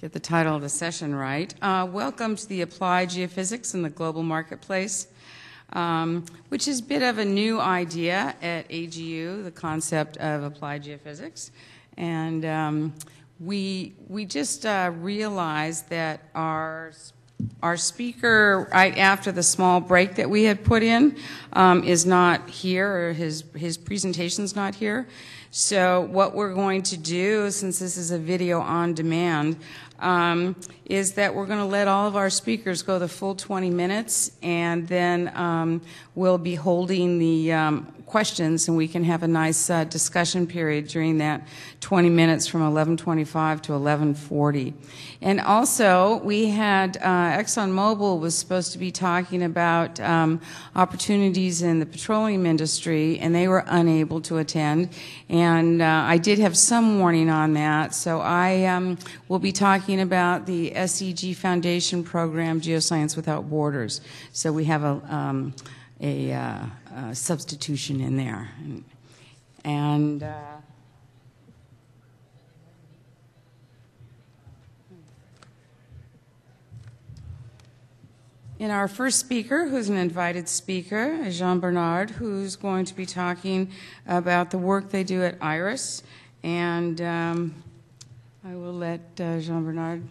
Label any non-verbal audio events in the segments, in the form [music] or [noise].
get the title of the session right. Uh, welcome to the Applied Geophysics in the Global Marketplace, um, which is a bit of a new idea at AGU, the concept of applied geophysics. And um, we, we just uh, realized that our our speaker, right after the small break that we had put in, um, is not here, or his, his presentation's not here. So what we're going to do, since this is a video on demand, um, is that we're going to let all of our speakers go the full 20 minutes, and then um, we'll be holding the um, questions, and we can have a nice uh, discussion period during that 20 minutes from 11:25 to 11:40. And also, we had uh, ExxonMobil was supposed to be talking about um, opportunities in the petroleum industry, and they were unable to attend. And uh, I did have some warning on that, so I um, will be talking about the SEG Foundation program, Geoscience Without Borders. So we have a, um, a, uh, a, substitution in there. And, and In our first speaker, who's an invited speaker, Jean Bernard, who's going to be talking about the work they do at IRIS. And um, I will let uh, Jean Bernard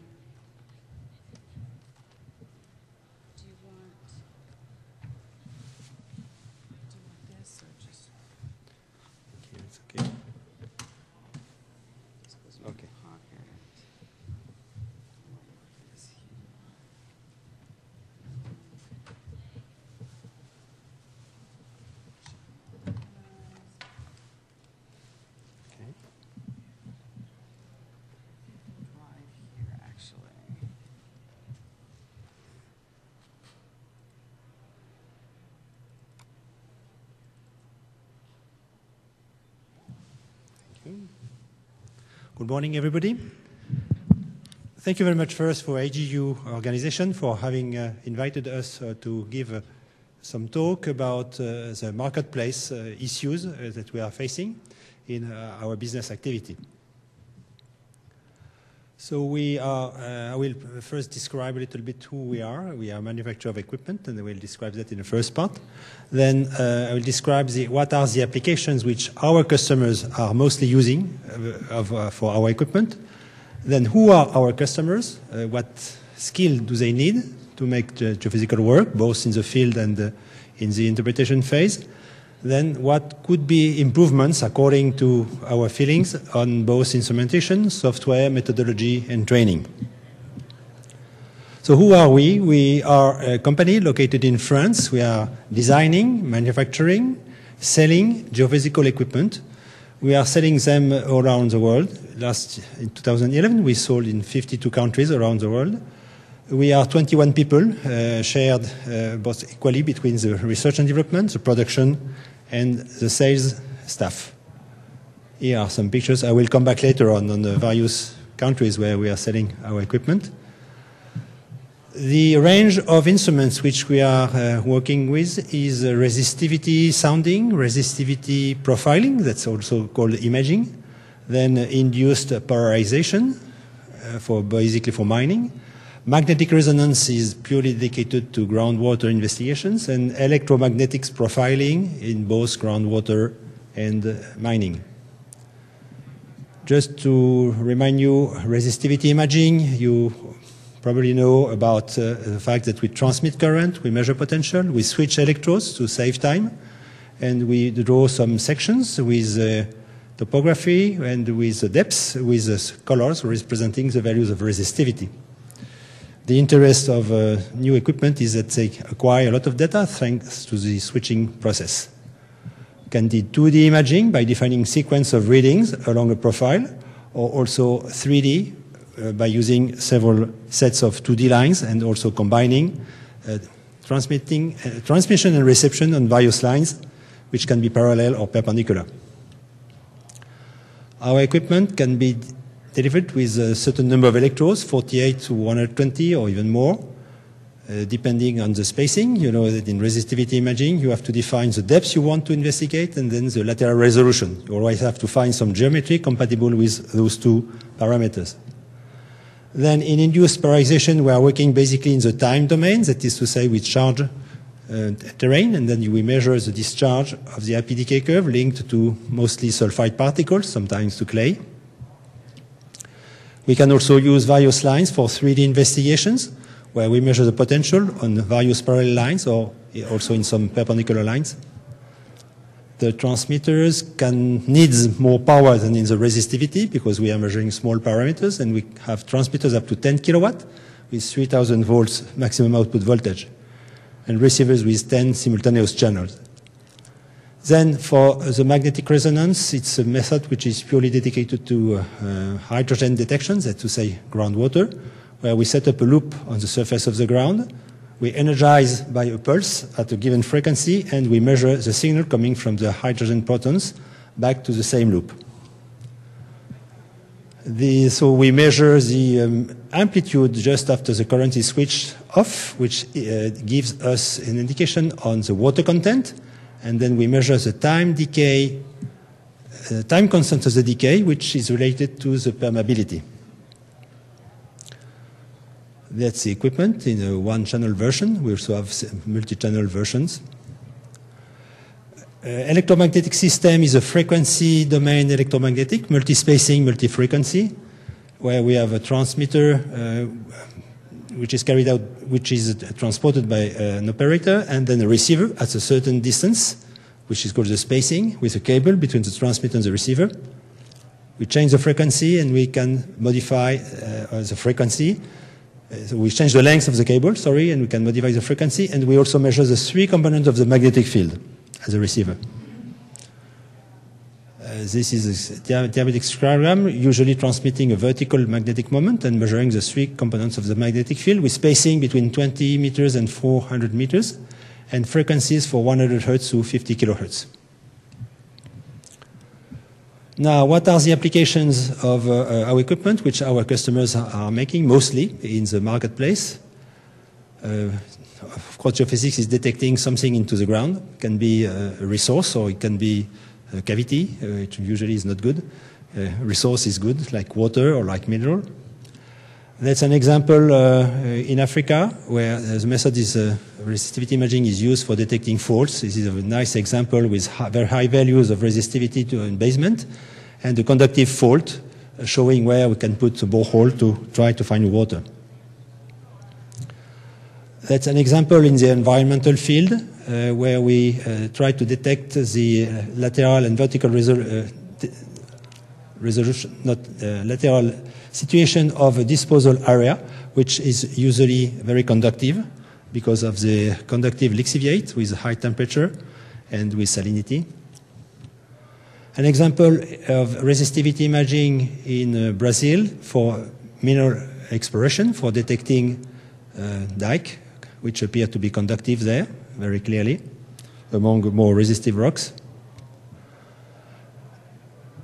Good morning, everybody. Thank you very much first for AGU organization for having uh, invited us uh, to give uh, some talk about uh, the marketplace uh, issues uh, that we are facing in our business activity. So we are, uh, I will first describe a little bit who we are. We are a manufacturer of equipment, and I will describe that in the first part. Then uh, I will describe the, what are the applications which our customers are mostly using uh, of, uh, for our equipment. Then who are our customers? Uh, what skill do they need to make geophysical work, both in the field and uh, in the interpretation phase? Then what could be improvements according to our feelings on both instrumentation, software, methodology, and training. So who are we? We are a company located in France. We are designing, manufacturing, selling geophysical equipment. We are selling them around the world. Last in 2011, we sold in 52 countries around the world. We are 21 people, uh, shared uh, both equally between the research and development, the production, and the sales staff. Here are some pictures. I will come back later on on the various countries where we are selling our equipment. The range of instruments which we are uh, working with is uh, resistivity sounding, resistivity profiling, that's also called imaging, then uh, induced polarization uh, for basically for mining, Magnetic resonance is purely dedicated to groundwater investigations and electromagnetics profiling in both groundwater and mining. Just to remind you, resistivity imaging, you probably know about uh, the fact that we transmit current, we measure potential, we switch electrodes to save time, and we draw some sections with uh, topography and with the depths, with the colors representing the values of resistivity. The interest of uh, new equipment is that they acquire a lot of data thanks to the switching process. Can do 2D imaging by defining sequence of readings along a profile, or also 3D uh, by using several sets of 2D lines and also combining uh, transmitting, uh, transmission and reception on various lines, which can be parallel or perpendicular. Our equipment can be delivered with a certain number of electrodes, 48 to 120 or even more, uh, depending on the spacing. You know that in resistivity imaging, you have to define the depth you want to investigate and then the lateral resolution. You always have to find some geometry compatible with those two parameters. Then in induced polarization, we are working basically in the time domain, that is to say, we charge uh, terrain, and then we measure the discharge of the IP decay curve linked to mostly sulfide particles, sometimes to clay. We can also use various lines for 3D investigations, where we measure the potential on various parallel lines or also in some perpendicular lines. The transmitters can need more power than in the resistivity because we are measuring small parameters and we have transmitters up to 10 kilowatt with 3000 volts maximum output voltage and receivers with 10 simultaneous channels. Then for the magnetic resonance, it's a method which is purely dedicated to uh, hydrogen detection, that's to say groundwater, where we set up a loop on the surface of the ground we energize by a pulse at a given frequency, and we measure the signal coming from the hydrogen protons back to the same loop. The, so we measure the um, amplitude just after the current is switched off, which uh, gives us an indication on the water content, and then we measure the time decay, uh, time constant of the decay, which is related to the permeability. That's the equipment in a one-channel version. We also have multi-channel versions. Uh, electromagnetic system is a frequency domain electromagnetic, multi-spacing, multi-frequency, where we have a transmitter uh, which is carried out, which is transported by an operator, and then a receiver at a certain distance, which is called the spacing, with a cable between the transmitter and the receiver. We change the frequency and we can modify uh, the frequency so we change the length of the cable, sorry, and we can modify the frequency, and we also measure the three components of the magnetic field as a receiver. Uh, this is a diametric diagram, usually transmitting a vertical magnetic moment and measuring the three components of the magnetic field with spacing between 20 meters and 400 meters, and frequencies for 100 hertz to 50 kilohertz. Now, what are the applications of uh, uh, our equipment, which our customers are making mostly in the marketplace? Uh, of course, geophysics is detecting something into the ground. It can be a resource or it can be cavity, which usually is not good. A resource is good, like water or like mineral. That's an example uh, in Africa where the method is uh, resistivity imaging is used for detecting faults. This is a nice example with high, very high values of resistivity to basement and a conductive fault uh, showing where we can put the borehole to try to find water. That's an example in the environmental field uh, where we uh, try to detect the uh, lateral and vertical resol uh, resolution, not lateral situation of a disposal area, which is usually very conductive because of the conductive lixiviate with high temperature and with salinity. An example of resistivity imaging in uh, Brazil for mineral exploration for detecting uh, dike, which appear to be conductive there very clearly among more resistive rocks.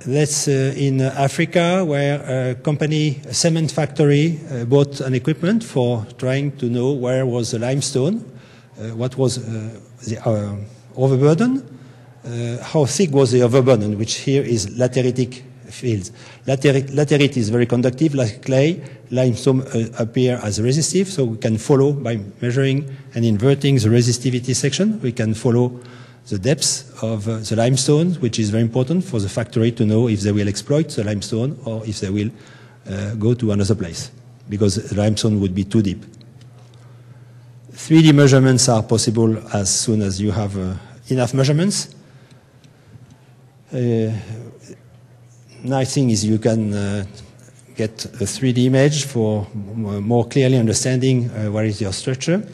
That's uh, in Africa, where a company, a cement factory, uh, bought an equipment for trying to know where was the limestone, uh, what was the overburden, how thick was the overburden, which here is lateritic fields. Laterit laterite is very conductive, like clay. Limestone uh, appear as resistive, so we can follow by measuring and inverting the resistivity section. We can follow the depth of uh, the limestone, which is very important for the factory to know if they will exploit the limestone or if they will uh, go to another place, because the limestone would be too deep. 3D measurements are possible as soon as you have uh, enough measurements. Uh, nice thing is you can uh, get a 3D image for more clearly understanding uh, what is your structure.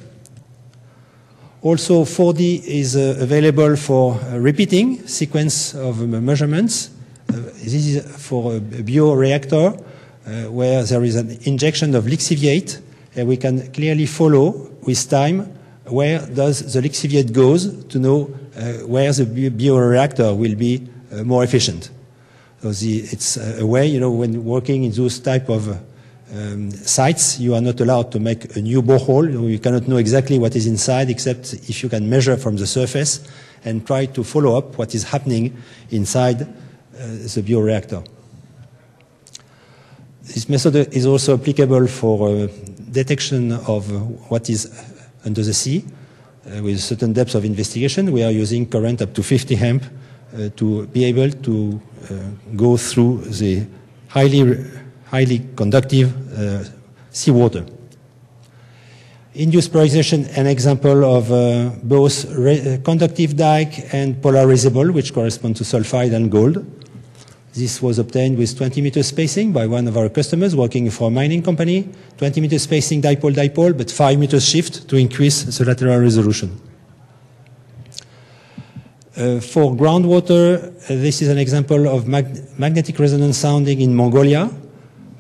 Also, 4D is uh, available for uh, repeating sequence of measurements. Uh, this is for a bioreactor uh, where there is an injection of lixiviate, and we can clearly follow with time where does the lixiviate goes to know uh, where the bioreactor will be uh, more efficient. So the, it's a way, you know, when working in those type of um, sites, you are not allowed to make a new borehole. You cannot know exactly what is inside except if you can measure from the surface and try to follow up what is happening inside uh, the bioreactor. this method is also applicable for uh, detection of what is under the sea uh, with certain depths of investigation. We are using current up to 50 amp to be able to uh, go through the highly, highly conductive uh, seawater. Induced polarization, an example of uh, both uh, conductive dike and polarizable, which correspond to sulfide and gold. This was obtained with 20 meter spacing by one of our customers working for a mining company. 20 meter spacing dipole-dipole, but 5 meters shift to increase the lateral resolution. Uh, for groundwater, uh, this is an example of mag magnetic resonance sounding in Mongolia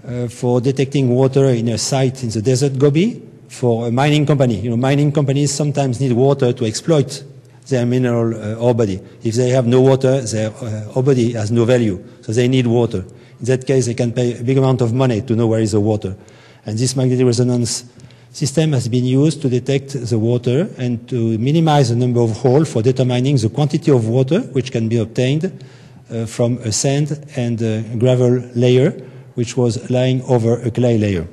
uh, for detecting water in a site in the desert Gobi for a mining company. You know, mining companies sometimes need water to exploit their mineral uh, ore body. If they have no water, their uh, ore body has no value, so they need water. In that case, they can pay a big amount of money to know where is the water. And this magnetic resonance system has been used to detect the water and to minimize the number of holes for determining the quantity of water which can be obtained uh, from a sand and a gravel layer which was lying over a clay layer.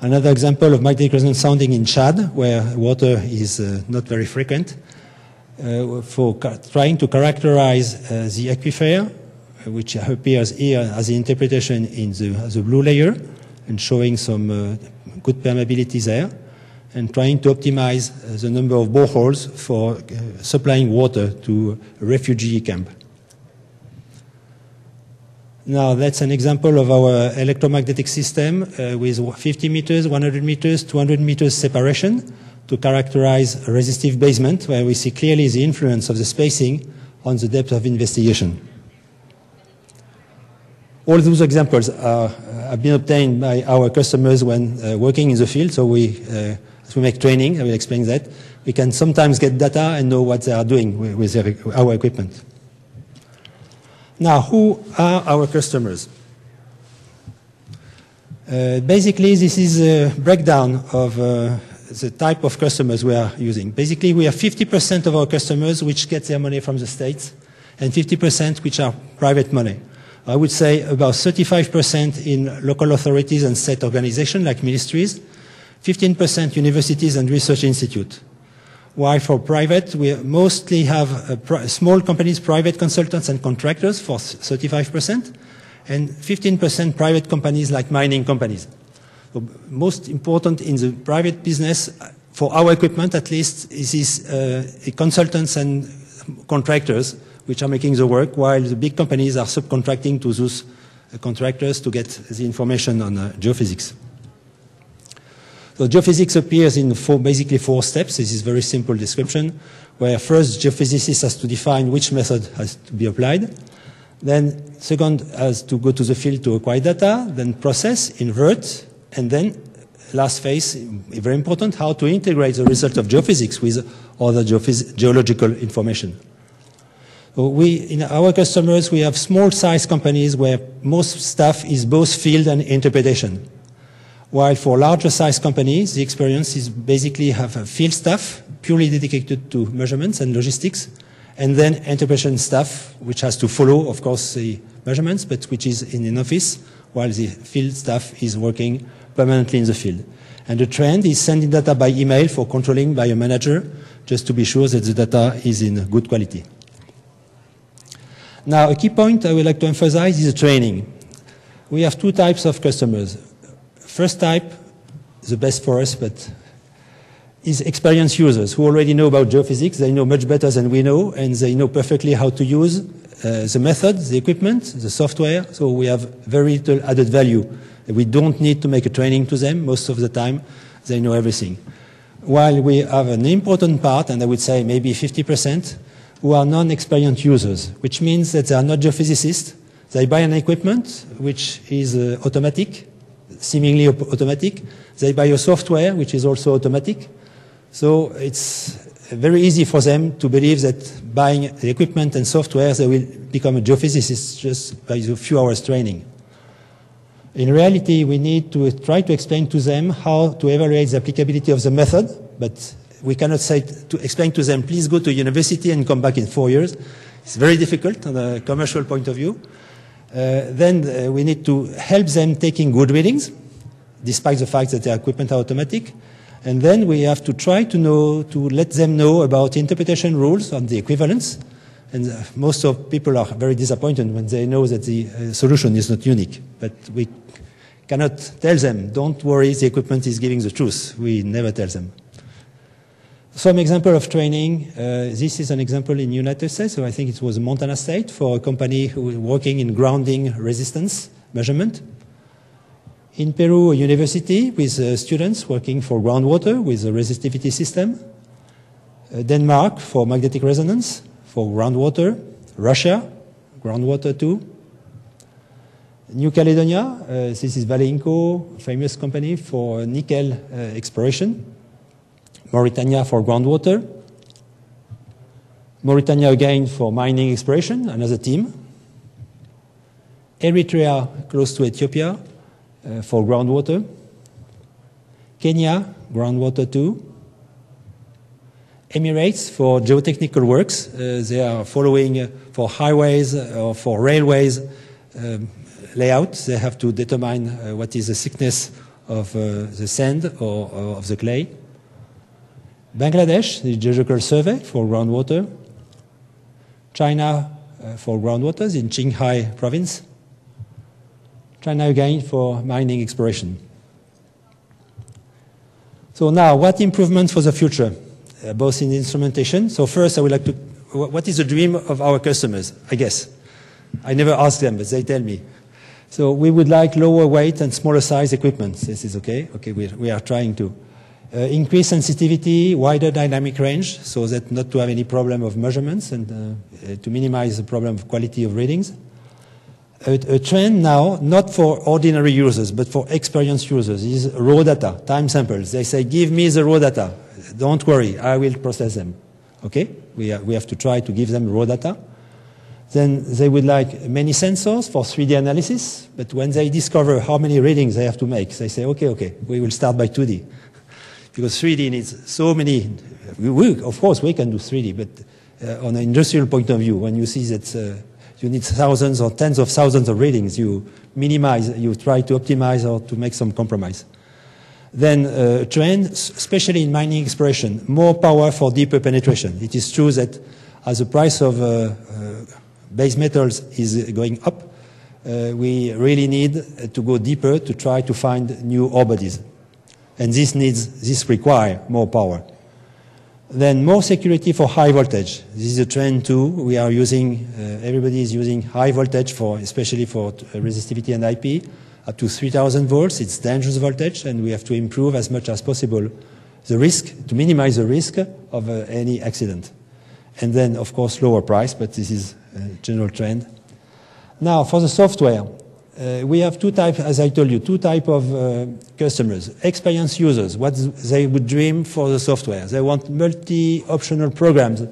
Another example of magnetic resonance sounding in Chad, where water is uh, not very frequent, uh, for trying to characterize uh, the aquifer, uh, which appears here as the interpretation in the, the blue layer, and showing some uh, good permeability there, and trying to optimize uh, the number of boreholes for supplying water to a refugee camp. Now, that's an example of our electromagnetic system uh, with 50 meters, 100 meters, 200 meters separation to characterize a resistive basement, where we see clearly the influence of the spacing on the depth of investigation. All those examples are, uh, have been obtained by our customers when uh, working in the field, so we, uh, as we make training, I will explain that, we can sometimes get data and know what they are doing with, with their, our equipment. Now, who are our customers? Uh, basically, this is a breakdown of uh, the type of customers we are using. Basically, we have 50% of our customers which get their money from the states, and 50% which are private money. I would say about 35% in local authorities and state organizations like ministries, 15% universities and research institutes while for private, we mostly have pri small companies, private consultants and contractors for 35%, and 15% private companies like mining companies. So most important in the private business, for our equipment at least, is uh, consultants and contractors which are making the work, while the big companies are subcontracting to those uh, contractors to get the information on uh, geophysics. So geophysics appears in four, basically four steps. This is very simple description, where first geophysicist has to define which method has to be applied. Then second has to go to the field to acquire data, then process, invert, and then last phase, very important, how to integrate the result of geophysics with other geological information. We, in our customers, we have small size companies where most stuff is both field and interpretation. While for larger size companies, the experience is basically have a field staff purely dedicated to measurements and logistics, and then interpretation staff, which has to follow, of course, the measurements, but which is in an office, while the field staff is working permanently in the field. And the trend is sending data by email for controlling by a manager, just to be sure that the data is in good quality. Now, a key point I would like to emphasize is the training. We have two types of customers. First type, the best for us, but is experienced users who already know about geophysics. They know much better than we know, and they know perfectly how to use uh, the method, the equipment, the software. So we have very little added value. We don't need to make a training to them. Most of the time, they know everything. While we have an important part, and I would say maybe 50%, who are non-experienced users, which means that they are not geophysicists. They buy an equipment which is uh, automatic, seemingly automatic. They buy a software which is also automatic. So it's very easy for them to believe that buying the equipment and software, they will become a geophysicist just by a few hours training. In reality, we need to try to explain to them how to evaluate the applicability of the method, but we cannot say to explain to them, please go to university and come back in four years. It's very difficult on a commercial point of view. Uh, then uh, we need to help them taking good readings, despite the fact that their equipment are automatic. And then we have to try to know, to let them know about interpretation rules on the equivalence. And uh, most of people are very disappointed when they know that the uh, solution is not unique. But we cannot tell them, don't worry, the equipment is giving the truth. We never tell them. Some example of training. Uh, this is an example in United States. So I think it was Montana State for a company who working in grounding resistance measurement. In Peru, a university with uh, students working for groundwater with a resistivity system. Uh, Denmark for magnetic resonance for groundwater. Russia, groundwater too. New Caledonia, uh, this is Vale Inco, famous company for nickel uh, exploration. Mauritania for groundwater. Mauritania again for mining exploration, another team. Eritrea close to Ethiopia uh, for groundwater. Kenya, groundwater too. Emirates for geotechnical works. Uh, they are following uh, for highways or for railways um, layout. They have to determine uh, what is the thickness of uh, the sand or, or of the clay. Bangladesh, the Geological Survey for groundwater. China uh, for groundwaters in Qinghai province. China again for mining exploration. So now, what improvements for the future, uh, both in instrumentation? So first, I would like to, what is the dream of our customers, I guess? I never ask them, but they tell me. So we would like lower weight and smaller size equipment. This is okay. Okay, we, we are trying to. Uh, increase sensitivity, wider dynamic range, so that not to have any problem of measurements and uh, to minimize the problem of quality of readings. A, a, trend now, not for ordinary users, but for experienced users, is raw data, time samples. They say, give me the raw data. Don't worry, I will process them. Okay? We, are, we have to try to give them raw data. Then they would like many sensors for 3D analysis, but when they discover how many readings they have to make, they say, okay, okay, we will start by 2D because 3D needs so many. We, of course, we can do 3D, but uh, on an industrial point of view, when you see that uh, you need thousands or tens of thousands of readings, you minimize, you try to optimize or to make some compromise. Then uh, trend, especially in mining exploration, more power for deeper penetration. It is true that as the price of uh, uh, base metals is going up, uh, we really need to go deeper to try to find new ore bodies and this needs, this require more power. Then more security for high voltage. This is a trend too. We are using, uh, everybody is using high voltage for, especially for resistivity and IP, up to 3000 volts. It's dangerous voltage and we have to improve as much as possible the risk, to minimize the risk of uh, any accident. And then, of course, lower price, but this is a general trend. Now, for the software, uh, we have two types, as I told you, two type of uh, customers. Experienced users, what they would dream for the software. They want multi-optional programs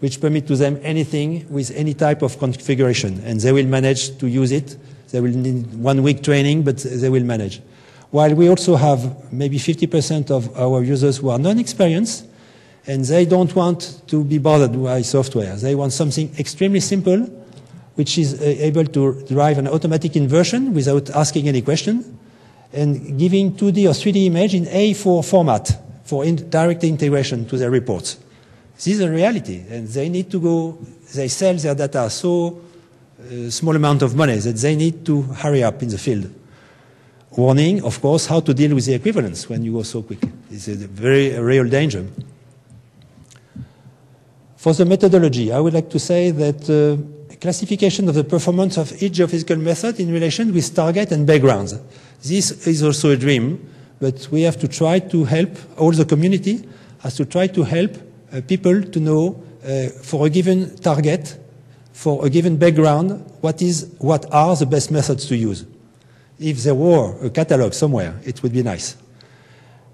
which permit to them anything with any type of configuration, and they will manage to use it. They will need one week training, but they will manage. While we also have maybe 50% of our users who are non-experienced, and they don't want to be bothered by software. They want something extremely simple, which is uh, able to drive an automatic inversion without asking any question, and giving 2D or 3D image in A4 format for in direct integration to their reports. This is a reality, and they need to go, they sell their data so uh, small amount of money that they need to hurry up in the field. Warning, of course, how to deal with the equivalence when you go so quick. It's a very real danger. For the methodology, I would like to say that uh, classification of the performance of each geophysical method in relation with target and backgrounds. This is also a dream, but we have to try to help all the community has to try to help uh, people to know uh, for a given target, for a given background, what is what are the best methods to use. If there were a catalog somewhere, it would be nice.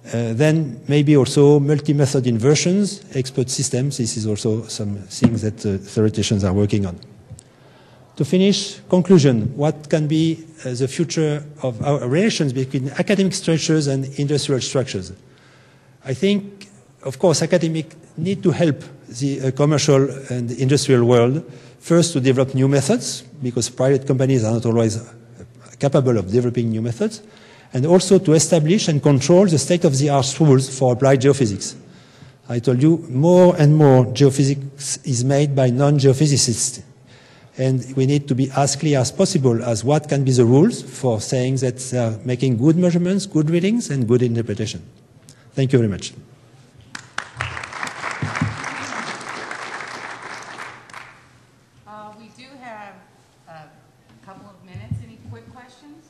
Uh, then maybe also multi-method inversions, expert systems. This is also some things that uh, theoreticians are working on. To finish, conclusion, what can be uh, the future of our relations between academic structures and industrial structures? I think, of course, academic need to help the uh, commercial and industrial world, first to develop new methods, because private companies are not always uh, capable of developing new methods, and also to establish and control the state-of-the-art rules for applied geophysics. I told you more and more geophysics is made by non-geophysicists. And we need to be as clear as possible as what can be the rules for saying that are making good measurements, good readings, and good interpretation. Thank you very much. Uh, we do have a couple of minutes. Any quick questions?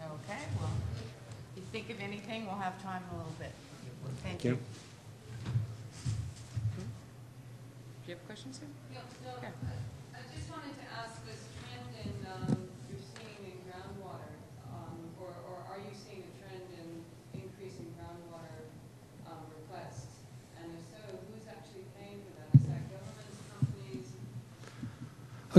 Okay, well, if you think of anything, we'll have time in a little bit. Thank you. you. Do you have questions, sir? No, no, Okay. I I just wanted to ask this trend in, um, you're seeing in groundwater, um, or, or are you seeing a trend in increasing groundwater, um, requests? And if so, who's actually paying for that? Is that governments, companies?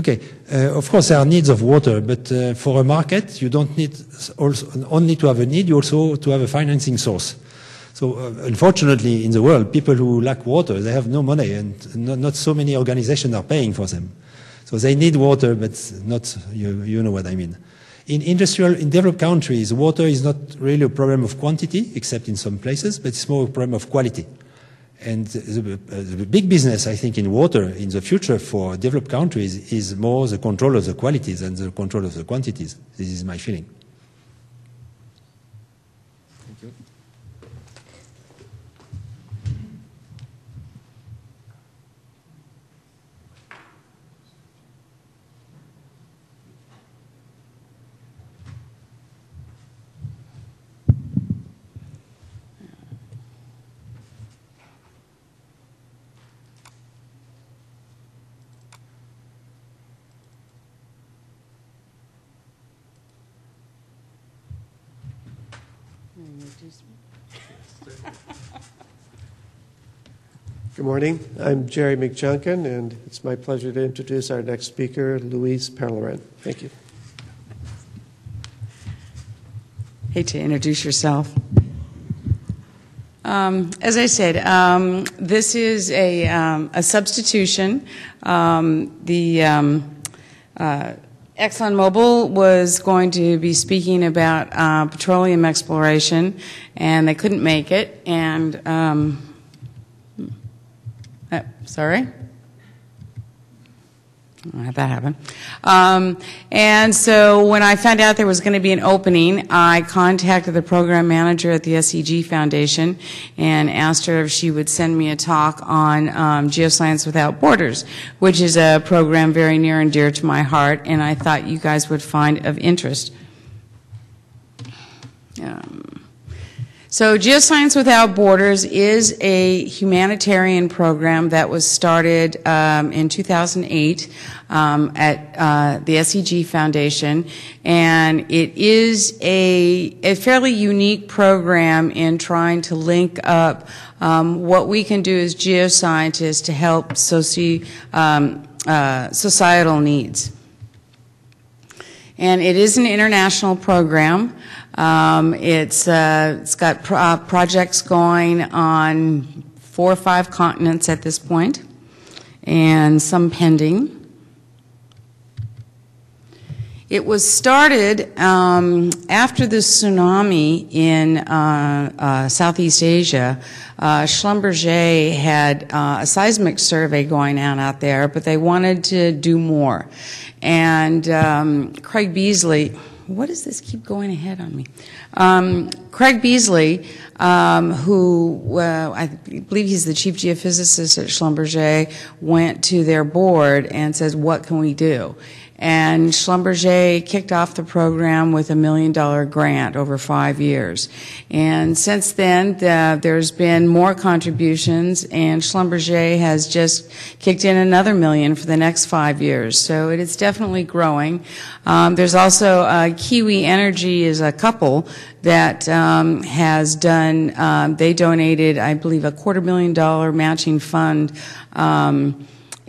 Okay, uh, of course there are needs of water, but uh, for a market you don't need also only to have a need, you also to have a financing source. So uh, unfortunately in the world, people who lack water, they have no money and not, not so many organizations are paying for them. So they need water, but not, you, you know what I mean. In industrial, in developed countries, water is not really a problem of quantity, except in some places, but it's more a problem of quality. And the, the big business, I think, in water in the future for developed countries is more the control of the qualities than the control of the quantities. This is my feeling. Good morning. I'm Jerry McJunkin, and it's my pleasure to introduce our next speaker, Louise Pellerin. Thank you. Hate to introduce yourself. Um, as I said, um, this is a, um, a substitution. Um, the um, uh, ExxonMobil was going to be speaking about uh, petroleum exploration, and they couldn't make it. And um, sorry. I had that happen. Um, and so when I found out there was going to be an opening, I contacted the program manager at the SEG Foundation and asked her if she would send me a talk on um, Geoscience Without Borders, which is a program very near and dear to my heart, and I thought you guys would find of interest. Um, so, Geoscience Without Borders is a humanitarian program that was started um, in 2008 um, at uh, the SEG Foundation, and it is a, a fairly unique program in trying to link up um, what we can do as geoscientists to help soci, um, uh, societal needs. And it is an international program. Um, it's, uh, it's got pro- uh, projects going on four or five continents at this point, and some pending. It was started um, after the tsunami in uh, uh, Southeast Asia. Uh, Schlumberger had uh, a seismic survey going on out there, but they wanted to do more. And um, Craig Beasley, what does this keep going ahead on me? Um, Craig Beasley, um, who uh, I believe he's the chief geophysicist at Schlumberger, went to their board and says, "What can we do?" And Schlumberger kicked off the program with a million dollar grant over five years. And since then, the, there's been more contributions, and Schlumberger has just kicked in another million for the next five years. So it is definitely growing. Um, there's also uh, Kiwi Energy is a couple that um, has done, um, they donated, I believe, a quarter million dollar matching fund.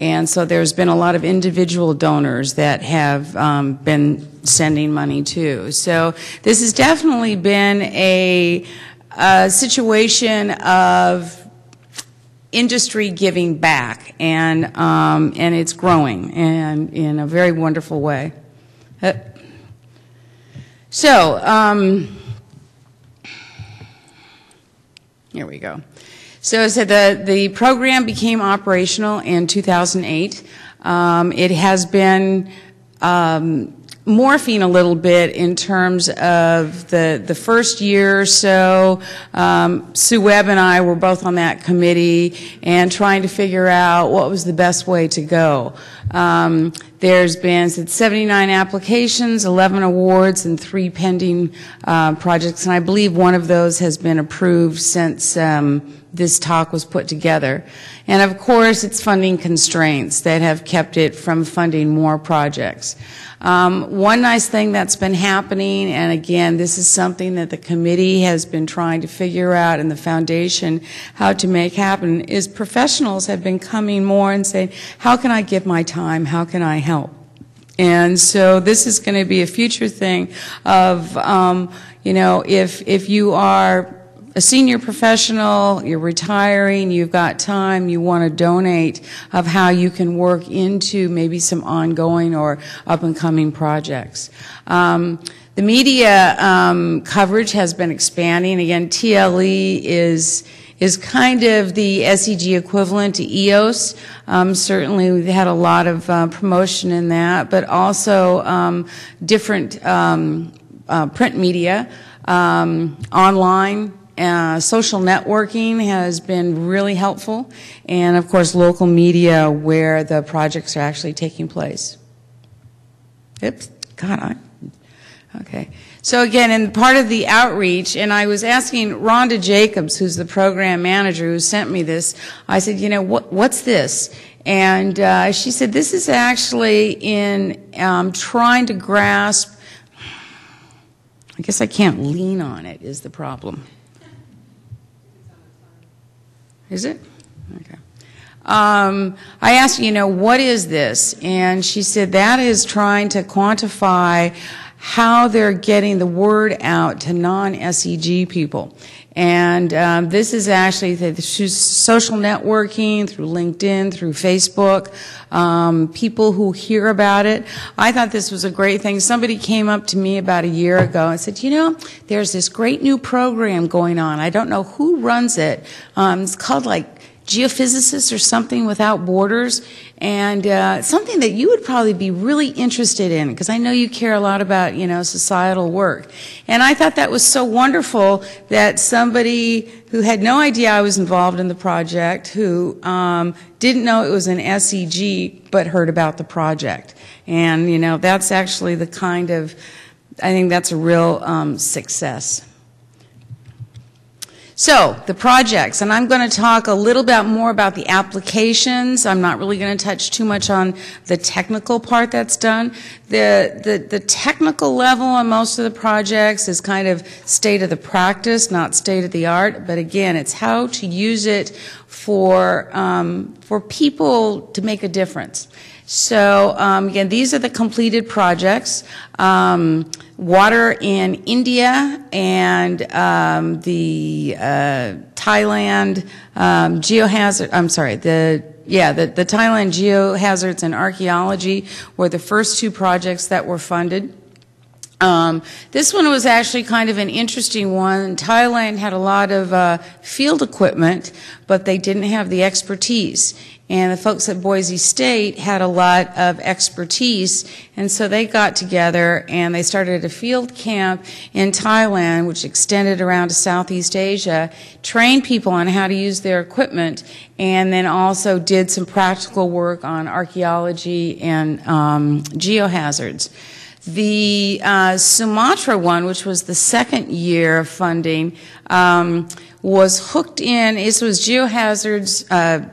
And so there's been a lot of individual donors that have um, been sending money too. So this has definitely been a a situation of industry giving back, and um, and it's growing and in a very wonderful way. Uh, so. Um, here we go. So, so the, the program became operational in 2008. Um, it has been um, morphing a little bit in terms of the, the first year or so. Um, Sue Webb and I were both on that committee and trying to figure out what was the best way to go. Um, there's been 79 applications, 11 awards, and three pending uh, projects, and I believe one of those has been approved since um, this talk was put together. And of course, it's funding constraints that have kept it from funding more projects. Um, one nice thing that's been happening, and again, this is something that the committee has been trying to figure out and the foundation how to make happen, is professionals have been coming more and saying, how can I give my time? How can I help? And so this is going to be a future thing of, um, you know, if, if you are a senior professional, you're retiring, you've got time, you want to donate of how you can work into maybe some ongoing or up and coming projects. Um, the media um, coverage has been expanding. Again, TLE is is kind of the SEG equivalent to EOS. Um, certainly, we've had a lot of uh, promotion in that, but also um, different um, uh, print media, um, online, uh, social networking has been really helpful, and of course, local media where the projects are actually taking place. Oops, God, I, okay. So again, in part of the outreach, and I was asking Rhonda Jacobs, who's the program manager who sent me this, I said, you know, what, what's this? And uh, she said, this is actually in um, trying to grasp, I guess I can't lean on it, is the problem. Is it? Okay. Um, I asked, you know, what is this? And she said that is trying to quantify how they're getting the word out to non-SEG people. And um, this is actually through social networking, through LinkedIn, through Facebook, um, people who hear about it. I thought this was a great thing. Somebody came up to me about a year ago and said, you know, there's this great new program going on. I don't know who runs it. Um, it's called like geophysicists or something without borders, and uh, something that you would probably be really interested in because I know you care a lot about you know societal work. And I thought that was so wonderful that somebody who had no idea I was involved in the project, who um, didn't know it was an SEG, but heard about the project. And you know that's actually the kind of I think that's a real um, success. So, the projects, and I'm going to talk a little bit more about the applications. I'm not really going to touch too much on the technical part that's done. The, the, the technical level on most of the projects is kind of state of the practice, not state of the art, but again, it's how to use it for, um, for people to make a difference. So um, again, these are the completed projects. Um, water in India and um, the uh, Thailand um, geohazard. I'm sorry, the yeah, the, the Thailand geohazards and archaeology were the first two projects that were funded. Um, this one was actually kind of an interesting one. Thailand had a lot of uh, field equipment, but they didn't have the expertise. And the folks at Boise State had a lot of expertise, and so they got together and they started a field camp in Thailand, which extended around to Southeast Asia, trained people on how to use their equipment, and then also did some practical work on archaeology and um, geohazards. The uh, Sumatra one, which was the second year of funding, um, was hooked in. This was Geohazards, uh,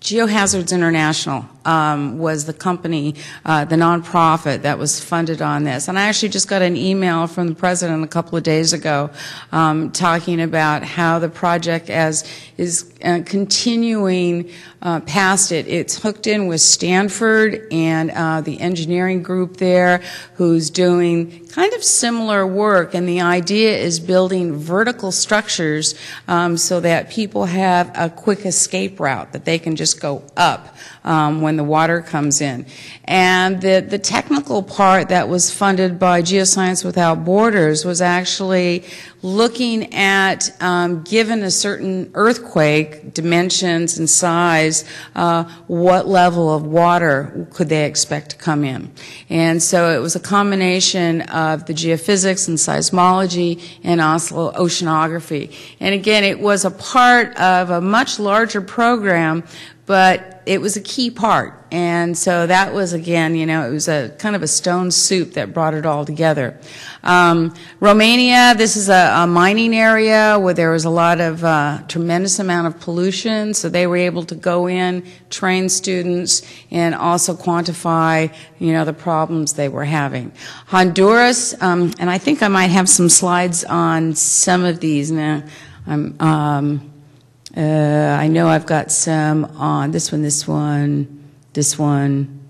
Geohazards International um, was the company, uh, the nonprofit that was funded on this. And I actually just got an email from the president a couple of days ago um, talking about how the project as is uh, continuing uh, past it. It's hooked in with Stanford and uh, the engineering group there who's doing kind of similar work. And the idea is building vertical structures um, so that people have a quick escape route, that they can just go up um, when the water comes in. And the, the technical part that was funded by Geoscience Without Borders was actually looking at, um, given a certain earthquake, dimensions and size, uh, what level of water could they expect to come in. And so it was a combination of the geophysics and seismology and also oceanography. And again, it was a part of a much larger program but it was a key part. And so that was, again, you know, it was a kind of a stone soup that brought it all together. Um, Romania, this is a, a, mining area where there was a lot of uh, tremendous amount of pollution, so they were able to go in, train students, and also quantify, you know, the problems they were having. Honduras, um, and I think I might have some slides on some of these now. I'm, um, uh, I know I've got some on this one, this one, this one.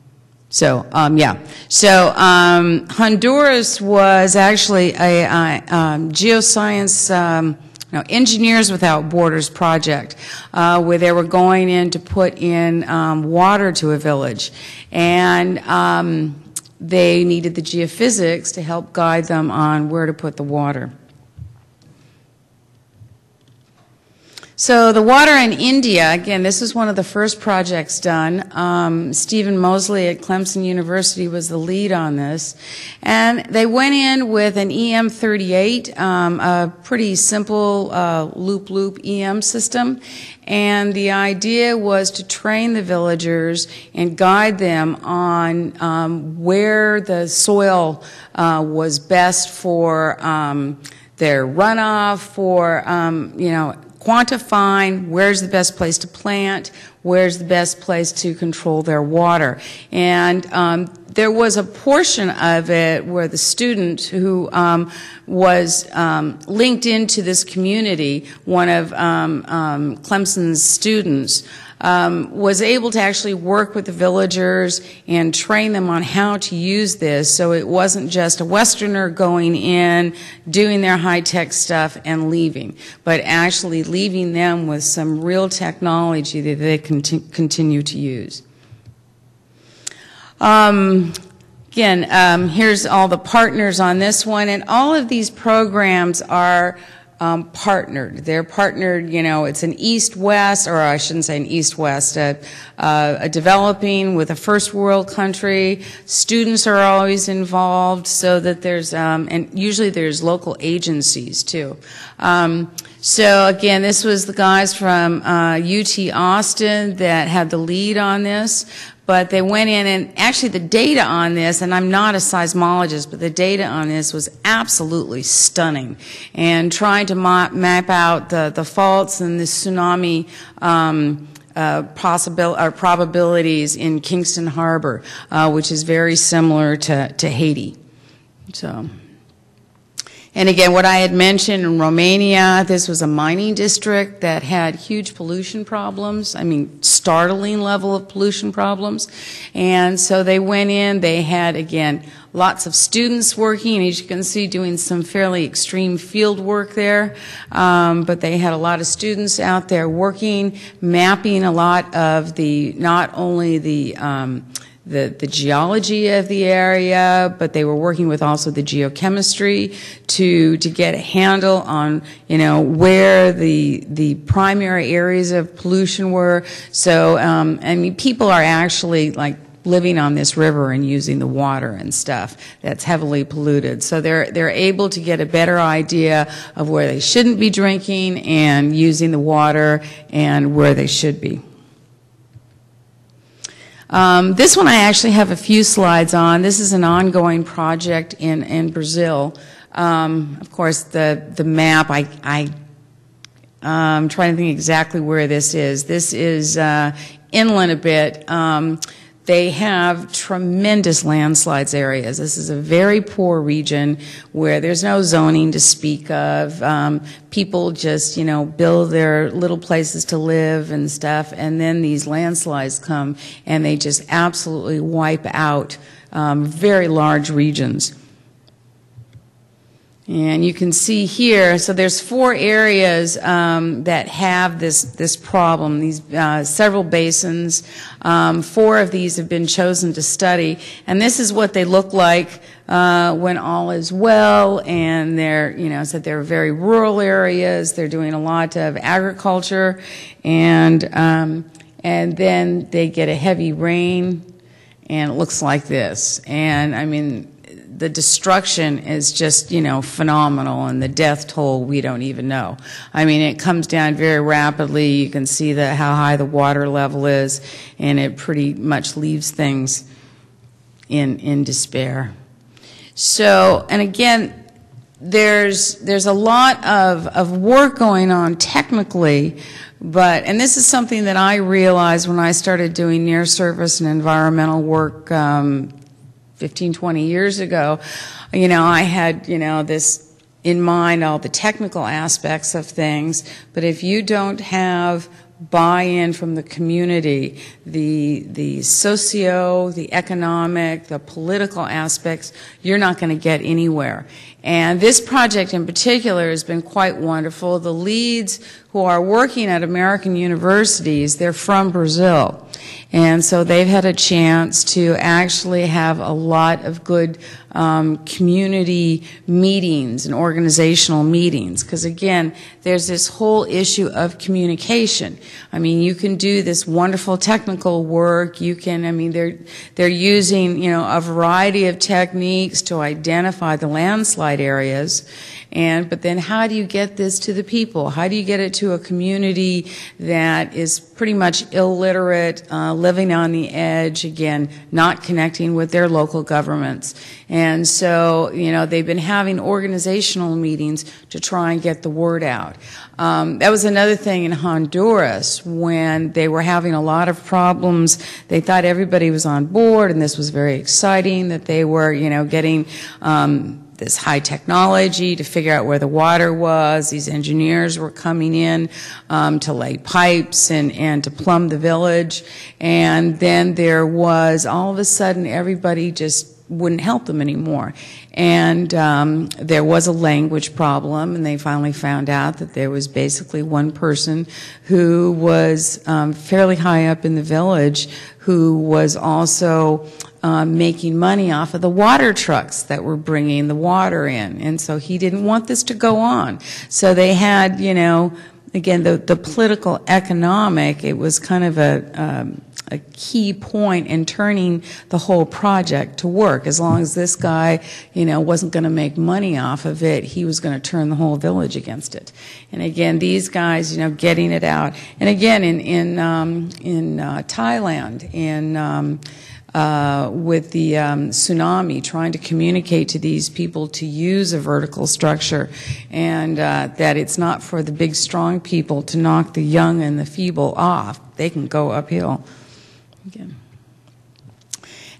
So, um, yeah. So, um, Honduras was actually a, a um, geoscience, um, no, Engineers Without Borders project, uh, where they were going in to put in um, water to a village. And um, they needed the geophysics to help guide them on where to put the water. So the water in India, again, this is one of the first projects done. Um, Stephen Moysey at Clemson University was the lead on this. And they went in with an EM38, um, a pretty simple uh, loop-loop EM system. And the idea was to train the villagers and guide them on um, where the soil uh, was best for um, their runoff, for, um, you know, quantifying where's the best place to plant, where's the best place to control their water. And um, there was a portion of it where the student who um, was um, linked into this community, one of um, um, Clemson's students, um, was able to actually work with the villagers and train them on how to use this so it wasn't just a Westerner going in, doing their high-tech stuff and leaving, but actually leaving them with some real technology that they can continue to use. Um, again, um, here's all the partners on this one, and all of these programs are um, partnered. They're partnered, you know, it's an east-west, or I shouldn't say an east-west, uh, a developing with a first world country. Students are always involved so that there's, um, and usually there's local agencies too. Um, so again, this was the guys from uh, UT Austin that had the lead on this but they went in and actually the data on this, and I'm not a seismologist, but the data on this was absolutely stunning. And trying to map out the, the faults and the tsunami um, uh, possibil or probabilities in Kingston Harbor, uh, which is very similar to, to Haiti. So. And again, what I had mentioned in Romania, this was a mining district that had huge pollution problems. I mean, startling level of pollution problems. And so they went in, they had, again, lots of students working, as you can see, doing some fairly extreme field work there. Um, but they had a lot of students out there working, mapping a lot of the, not only the, um, the, the geology of the area, but they were working with also the geochemistry to, to get a handle on, you know, where the, the primary areas of pollution were. So, um, I mean, people are actually like living on this river and using the water and stuff that's heavily polluted. So they're, they're able to get a better idea of where they shouldn't be drinking and using the water and where they should be. Um, this one I actually have a few slides on. This is an ongoing project in, in Brazil. Um, of course, the, the map, I, I, am um, trying to think exactly where this is. This is uh, inland a bit, um, they have tremendous landslides areas. This is a very poor region where there's no zoning to speak of. Um, people just, you know, build their little places to live and stuff, and then these landslides come and they just absolutely wipe out um, very large regions. And you can see here, so there's four areas um, that have this this problem. These uh, several basins. Um, four of these have been chosen to study, and this is what they look like uh, when all is well. And they're, you know, so they're very rural areas. They're doing a lot of agriculture, and um, and then they get a heavy rain, and it looks like this. And I mean the destruction is just, you know, phenomenal, and the death toll we don't even know. I mean, it comes down very rapidly. You can see the, how high the water level is, and it pretty much leaves things in in despair. So, and again, there's there's a lot of, of work going on technically, but and this is something that I realized when I started doing near surface and environmental work um, 15, 20 years ago, you know, I had, you know, this in mind, all the technical aspects of things, but if you don't have buy-in from the community, the the socio, the economic, the political aspects, you're not going to get anywhere. And this project in particular has been quite wonderful. The leads who are working at American universities, they're from Brazil. And so they've had a chance to actually have a lot of good um, community meetings and organizational meetings. Because again, there's this whole issue of communication. I mean, you can do this wonderful technical work. You can, I mean, they're, they're using, you know, a variety of techniques to identify the landslide areas. And, but then how do you get this to the people? How do you get it to a community that is pretty much illiterate, uh, living on the edge, again, not connecting with their local governments? And so, you know, they've been having organizational meetings to try and get the word out. Um, that was another thing in Honduras when they were having a lot of problems. They thought everybody was on board, and this was very exciting that they were, you know, getting. Um, this high technology to figure out where the water was. These engineers were coming in um, to lay pipes and, and to plumb the village. And then there was all of a sudden everybody just wouldn't help them anymore. And um, there was a language problem, and they finally found out that there was basically one person who was um, fairly high up in the village who was also um, making money off of the water trucks that were bringing the water in. And so he didn't want this to go on. So they had, you know, again, the, the political economic, it was kind of a, um, a key point in turning the whole project to work. As long as this guy, you know, wasn't going to make money off of it, he was going to turn the whole village against it. And again, these guys, you know, getting it out. And again, in in um, in uh, Thailand, in um, uh, with the um, tsunami, trying to communicate to these people to use a vertical structure, and uh, that it's not for the big, strong people to knock the young and the feeble off. They can go uphill. Again.